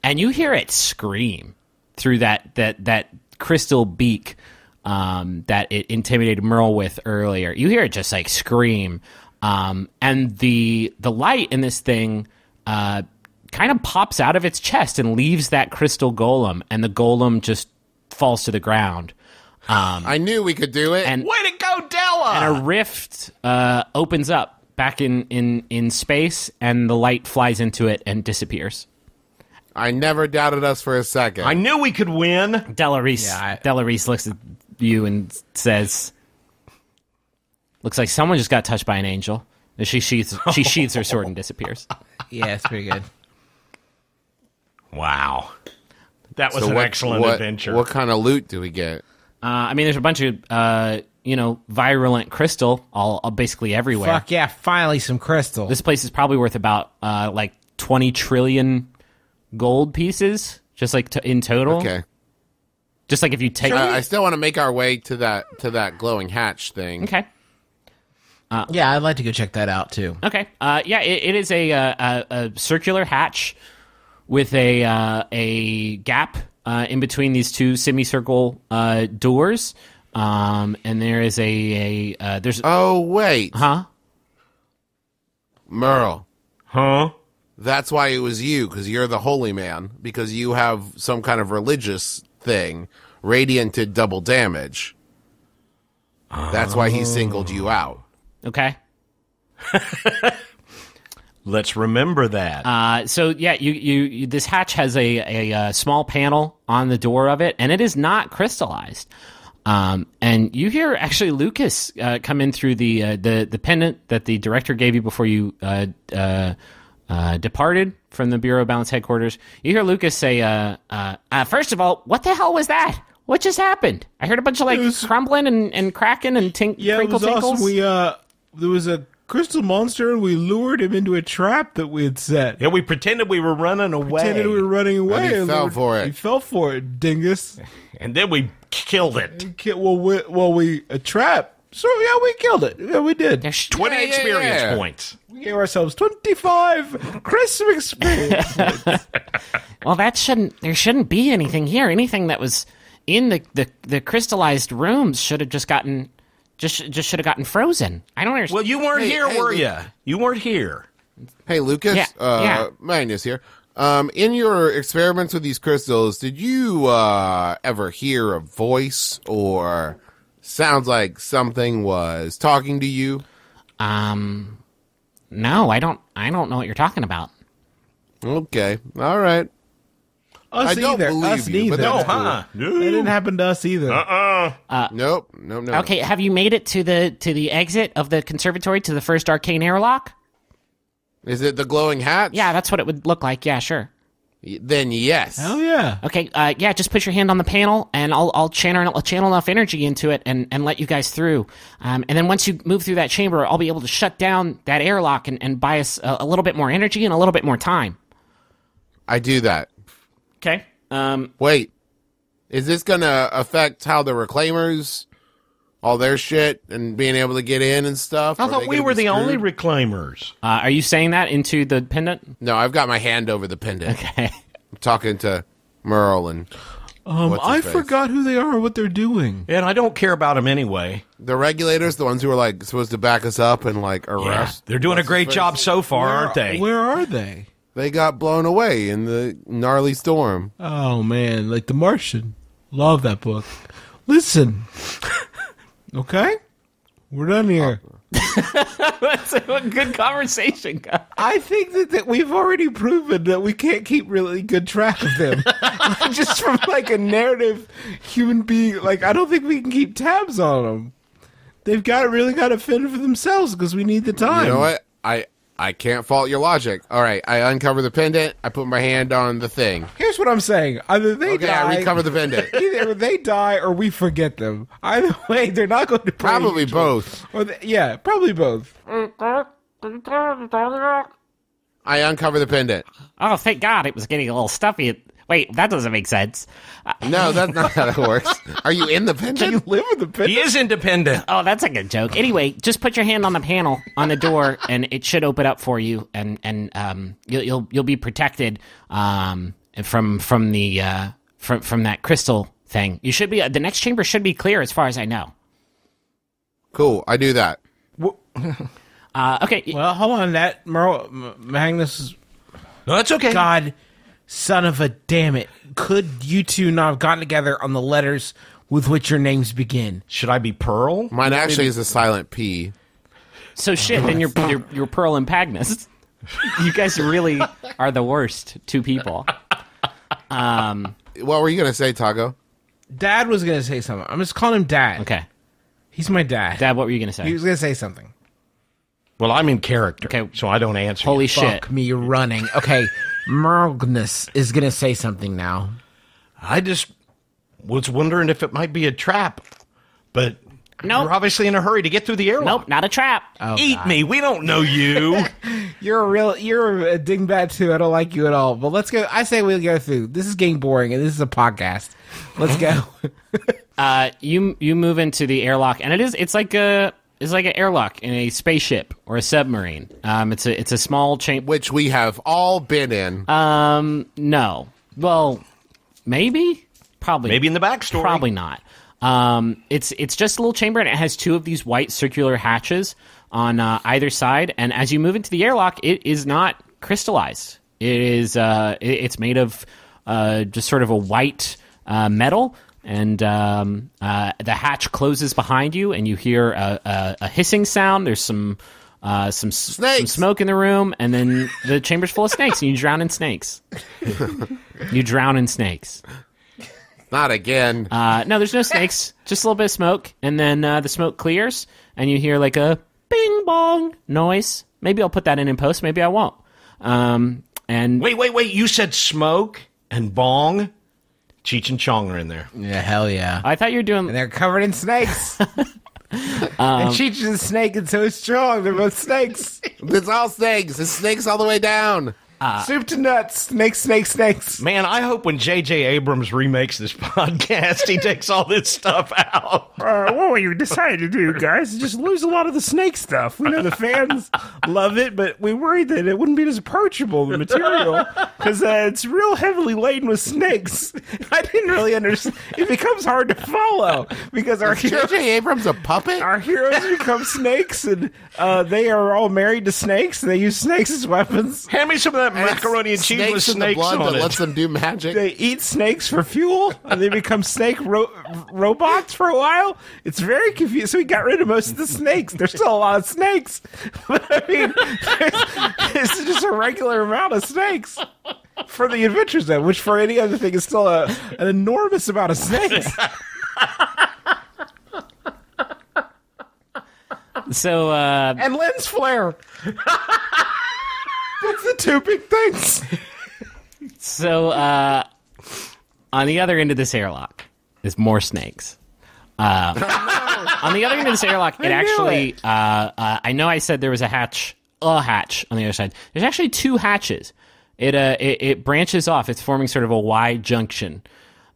And you hear it scream through that that that crystal beak um, that it intimidated Merle with earlier. You hear it just like scream, um, and the the light in this thing uh, kind of pops out of its chest and leaves that crystal golem, and the golem just falls to the ground. I knew we could do it. And Way to go, Della! and a rift uh, opens up back in, in, in space, and the light flies into it and disappears. I never doubted us for a second. I knew we could win. Della Reese, Yeah, I- Della Reese looks at you and says, "Looks like someone just got touched by an angel." And she sheaths she sheaths her sword and disappears. Yeah, it's pretty good. Wow. That was So an what- excellent what- adventure. What kind of loot do we get? Uh, I mean, there's a bunch of uh, you know virulent crystal all, all basically everywhere. Fuck yeah! Finally, some crystal. This place is probably worth about uh, like 20 trillion gold pieces, just like to, in total. Okay. Just like if you take. Uh, I still want to make our way to that to that glowing hatch thing. okay. Yeah, I'd like to go check that out too. Okay. Uh, yeah, it, it is a, uh, a a circular hatch with a uh, a gap uh, in between these two semicircle uh, doors, um, and there is a a uh, there's Oh wait, huh. Merle. huh? That's why it was you, because you're the holy man, because you have some kind of religious thing. Radiant did double damage. That's why he singled you out. Okay. Let's remember that. Uh, so yeah, you, you you this hatch has a, a, uh small panel on the door of it, and it is not crystallized. Um, and you hear actually Lucas uh, come in through the uh, the the pendant that the director gave you before you uh, uh, uh, departed from the Bureau of Balance headquarters, you hear Lucas say, uh, uh, uh, First of all, what the hell was that? What just happened? I heard a bunch of like was- crumbling and, and cracking and tink- Yeah, it was tinkles. awesome. We uh, there was a crystal monster, and we lured him into a trap that we had set. Yeah, we pretended we were running away, Pretended we were running away. And he fell lured- for it. He fell for it, dingus. and then we killed it. Ki- Well, we, well, we a trap. So yeah, we killed it. Yeah, we did. There's- Twenty Yeah, yeah, experience yeah. points. We gave ourselves twenty-five Christmas experience. well, that shouldn't. There shouldn't be anything here. Anything that was in the the, the crystallized rooms should have just gotten just just should have gotten frozen. I don't understand. Well, you weren't Hey, here, hey, were you? You weren't here. Hey, Lucas. Yeah, uh, yeah. Magnus here. Um, in your experiments with these crystals, did you uh, ever hear a voice or sounds like something was talking to you? um, no, I don't. I don't know what you're talking about. Okay, all right. Us I don't either. believe us you, but neither. that's No, cool. huh? That didn't happen to us either. Uh-uh. Nope, nope, no. Okay, have you made it to the to the exit of the conservatory to the first arcane airlock? Is it the glowing hat? Yeah, that's what it would look like. Yeah, sure. Then yes. Hell yeah. Okay, uh, yeah, just put your hand on the panel, and I'll I'll channel I'll channel enough energy into it, and, and let you guys through. Um, and then once you move through that chamber, I'll be able to shut down that airlock and, and buy us a, a little bit more energy and a little bit more time. I do that. Okay. Um, Wait, is this gonna affect how the reclaimers, all their shit, and being able to get in and stuff? I thought we were the only reclaimers. uh, are you saying that into the pendant? no, I've got my hand over the pendant. Okay. I'm talking to Merle and Um, I face? forgot who they are or what they're doing. And I don't care about them anyway. the regulators, the ones who are like supposed to back us up and like arrest. They're doing a great job so far, aren't they? Where are they? They got blown away in the gnarly storm. Oh man, like The Martian. Love that book. Listen. okay? We're done here. That's a good conversation, guys. I think that, that we've already proven that we can't keep really good track of them. Just from like a narrative human being, like I don't think we can keep tabs on them. They've got really got to fend for themselves because we need the time. You know what? I I can't fault your logic. All right, I uncover the pendant. I put my hand on the thing. Here's what I'm saying: either they Okay, die, I recover the pendant. either they die or we forget them. Either way, they're not going to praise Probably each other. both. Or they- yeah, probably both. I uncover the pendant. Oh, thank God, it was getting a little stuffy. Wait, that doesn't make sense. Uh, No, that's not how that works. Are you in the Can you live with the pit? He is independent. Oh, that's a good joke. Anyway, just put your hand on the panel on the door, and it should open up for you, and and um, you'll you'll you'll be protected um from from the uh from from that crystal thing. You should be the next chamber should be clear as far as I know. Cool. I do that. Uh, okay, Well, hold on. That Merle, M- Magnus, No, that's okay. God, son of a damn it! Could you two not have gotten together on the letters with which your names begin? Should I be Pearl? Mine actually is a silent P. so shit. Then you're you're, you're Pearl and Pagnus. You guys really are the worst two people. Um. What were you gonna say, Taako? Dad was gonna say something. I'm just calling him Dad. Okay, he's my dad. Dad, what were you gonna say? He was gonna say something. Well, I'm in character, Okay. so I don't answer. Holy you. shit! Fuck me running. Okay, Magnus is gonna say something now. I just was wondering if it might be a trap, but Nope. you're obviously in a hurry to get through the airlock. Nope, not a trap. Eat me. We don't know you. You're a real, you're a dingbat too. I don't like you at all. But let's go. I say we go through. This is getting boring, and this is a podcast. Let's go. uh, you you move into the airlock, and it is it's like a it's like an airlock in a spaceship or a submarine. Um, it's a it's a small chamber. Which we have all been in. Um, no, well, maybe, probably, Maybe in the backstory. probably not. Um, it's it's just a little chamber, and it has two of these white circular hatches on uh, either side. And as you move into the airlock, it is not crystallized. It is uh, it- it's made of uh, just sort of a white uh, metal. And um, uh, the hatch closes behind you, and you hear a, a, a hissing sound. There's some uh, some, some smoke in the room, and then the chamber's full of snakes, and you drown in snakes. you drown in snakes. Not again. Uh, no, there's no snakes. Just a little bit of smoke, and then uh, the smoke clears, and you hear like a bing bong noise. Maybe I'll put that in in post. Maybe I won't. Um, and Wait, wait, wait. You said smoke and bong. Cheech and Chong are in there. Yeah, hell yeah. I thought you were doing. And they're covered in snakes. and um, Cheech is a snake and so is Chong. They're both snakes. It's all snakes. It's snakes all the way down. Soup to nuts. Snakes, snakes, snakes. Man, I hope when J.J. Abrams remakes this podcast, he takes all this stuff out. Uh, what we decided to do, guys, just lose a lot of the snake stuff. We know the fans love it, but we worried that it wouldn't be as approachable, the material, because uh, it's real heavily laden with snakes. I didn't really understand. It becomes hard to follow because our heroes, J.J. Abrams a puppet? our heroes become snakes, and uh, they are all married to snakes, and they use snakes as weapons. Hand me some of that And macaroni and cheese with snakes in the blood on that it. lets them do magic. They eat snakes for fuel, and they become snake ro- robots for a while. It's very confusing. So we got rid of most of the snakes. There's still a lot of snakes, but I mean, there's, it's just a regular amount of snakes for the Adventure Zone, which for any other thing is still a, an enormous amount of snakes. So, uh, and lens flare. That's the two big things. so uh, on the other end of this airlock is more snakes. Uh, on the other end of this airlock, it actually. Uh, uh, I know I said there was a hatch, a hatch on the other side. There's actually two hatches. It uh, it, it branches off. It's forming sort of a Y junction.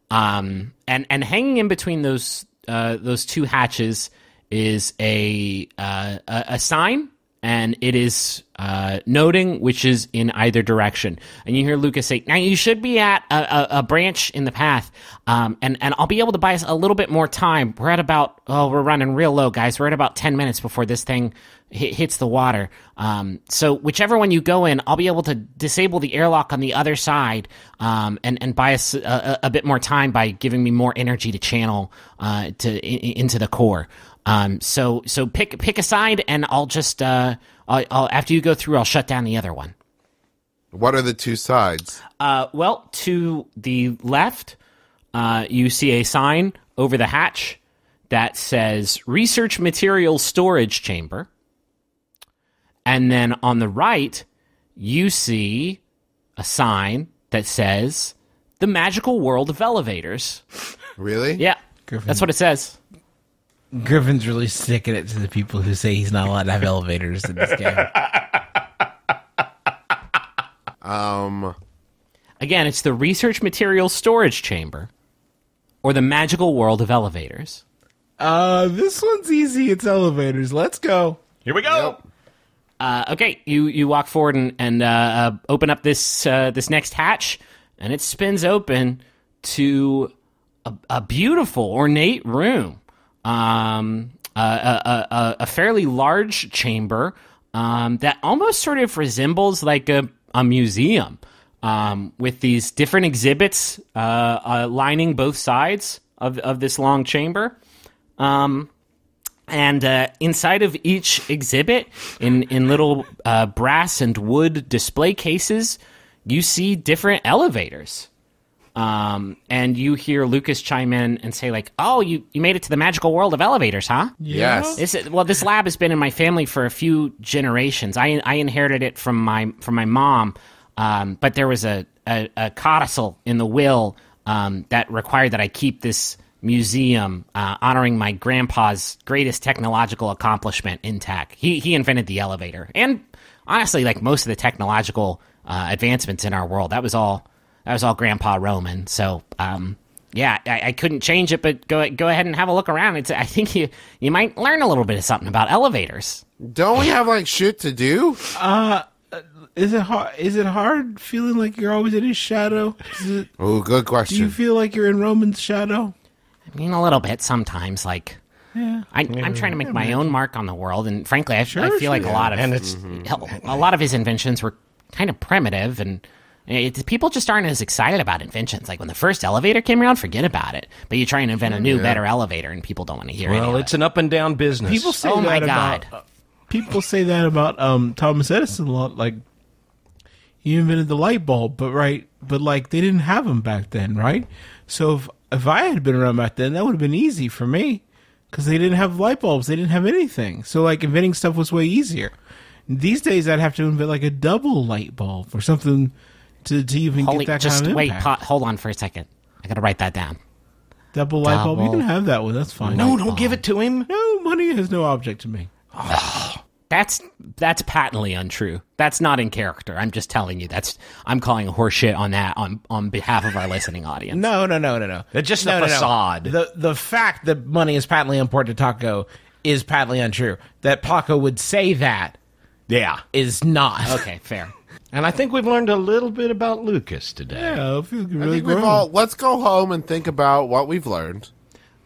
Um, and and hanging in between those uh, those two hatches is a uh, a, a sign, and it is uh, noting which is in either direction. And you hear Lucas say, "Now you should be at a, a, a branch in the path, um, and and I'll be able to buy us a little bit more time. We're at about oh, we're running real low, guys. We're at about ten minutes before this thing." hit, hits the water. Um, so whichever one you go in, I'll be able to disable the airlock on the other side um, and and buy us a, a, a bit more time by giving me more energy to channel uh, to in, into the core. Um, so so pick pick a side, and I'll just uh, I'll, I'll, after you go through, I'll shut down the other one. What are the two sides? Uh, well, to the left, uh, you see a sign over the hatch that says Research Material Storage Chamber. And then on the right, you see a sign that says The Magical World of Elevators. Really? Yeah, that's what it says. Griffin's really sticking it to the people who say he's not allowed to have elevators in this game. Um, Again, it's the Research material Storage Chamber or the Magical World of Elevators. Uh, this one's easy. It's elevators. Let's go. Here we go. Uh, okay, you you walk forward and, and uh, uh, open up this uh, this next hatch, and it spins open to a, a beautiful, ornate room. Um, a, a, a, a fairly large chamber um, that almost sort of resembles like a, a museum um, with these different exhibits uh, uh, lining both sides of, of this long chamber. Um, and uh, inside of each exhibit, in in little uh, brass and wood display cases, you see different elevators. Um, and you hear Lucas chime in and say, like, "Oh, you you made it to the magical world of elevators, huh?" yes. This is, well, this lab has been in my family for a few generations. I I inherited it from my from my mom, um, but there was a, a, a codicil in the will um, that required that I keep this museum uh, honoring my grandpa's greatest technological accomplishment intact. He he invented the elevator, and honestly, like most of the technological uh, advancements in our world, that was all that was all Grandpa Roman. So. Um, yeah, I, I couldn't change it, but go go ahead and have a look around. It's I think you you might learn a little bit of something about elevators. Don't we have like shit to do? Is it hard? Is it hard feeling like you're always in his shadow? Oh, good question. do you feel like you're in Roman's shadow? I mean, a little bit sometimes. Like, I, I'm trying to make my own mark on the world, and frankly, I, I feel like a lot of And it's a lot of his inventions were kind of primitive, and it, people just aren't as excited about inventions. Like when the first elevator came around, forget about it. But you try and invent a new, better elevator, and people don't want to hear any well, it's an up and down business. People say Oh my that God. about. People say that about um, Thomas Edison a lot. Like he invented the light bulb, but right, but like they didn't have them back then, right? So if if I had been around back then, that would have been easy for me because they didn't have light bulbs, they didn't have anything. So like inventing stuff was way easier. These days, I'd have to invent like a double light bulb or something to, to even Holy, get that just kind of wait, impact. pot, hold on for a second. I gotta write that down. double light bulb. You can have that one. That's fine. No, don't give it to him. no, money has no object to me. That's that's patently untrue. That's not in character. I'm just telling you. That's I'm calling horseshit on that on on behalf of our listening audience. No, no, no, no, no. It's just a no, no, no. facade. The the fact that money is patently important to Taako is patently untrue. That Paco would say that Yeah. is not. Okay, fair. And I think we've learned a little bit about Lucas today. Yeah, I feel I really think we've grown. all. Let's go home and think about what we've learned.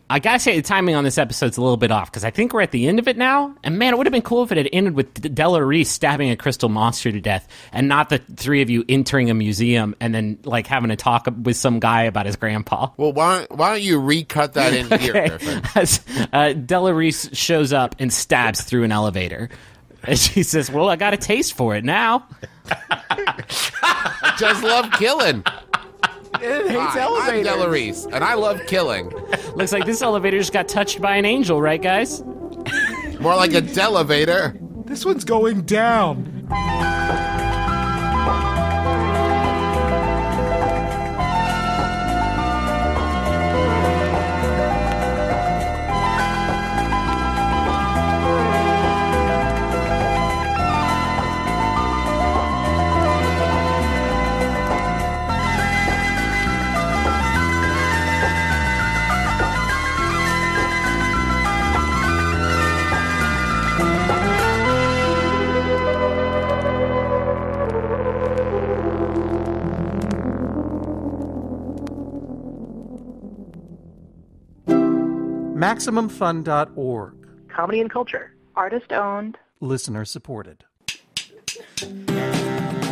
I gotta say the timing on this episode's a little bit off because I think we're at the end of it now. And man, it would have been cool if it had ended with D- Della Reese stabbing a crystal monster to death, and not the three of you entering a museum and then like having a talk with some guy about his grandpa. Well, why don't, why don't you recut that in here, Griffin? As, uh, Della Reese shows up and stabs through an elevator. And she says, "Well, I got a taste for it now." Just love killing. It hates Hi, I'm elevators. Della and I love killing. Looks like this elevator just got touched by an angel, right, guys? More like a Delevator. This one's going down. MaximumFun.org. Comedy and culture. Artist owned. Listener supported.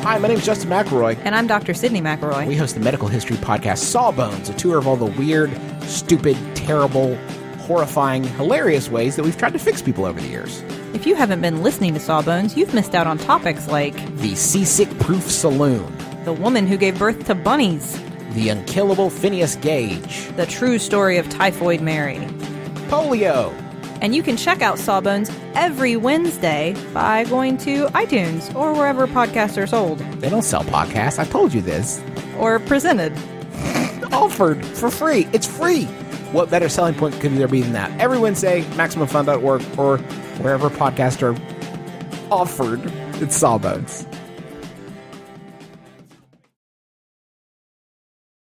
Hi, my name is Justin McElroy. And I'm Dr. Sydnee McElroy. We host the medical history podcast Sawbones, a tour of all the weird, stupid, terrible, horrifying, hilarious ways that we've tried to fix people over the years. If you haven't been listening to Sawbones, you've missed out on topics like The Seasick Proof Saloon, the woman who gave birth to bunnies, The Unkillable Phineas Gage, the true story of Typhoid Mary. Polio, And you can check out Sawbones every Wednesday by going to iTunes or wherever podcasts are sold They don't sell podcasts. I told you this. or presented. Offered for free. It's free. What better selling point could there be than that? Every Wednesday, MaximumFun.org or wherever podcasts are offered. It's Sawbones.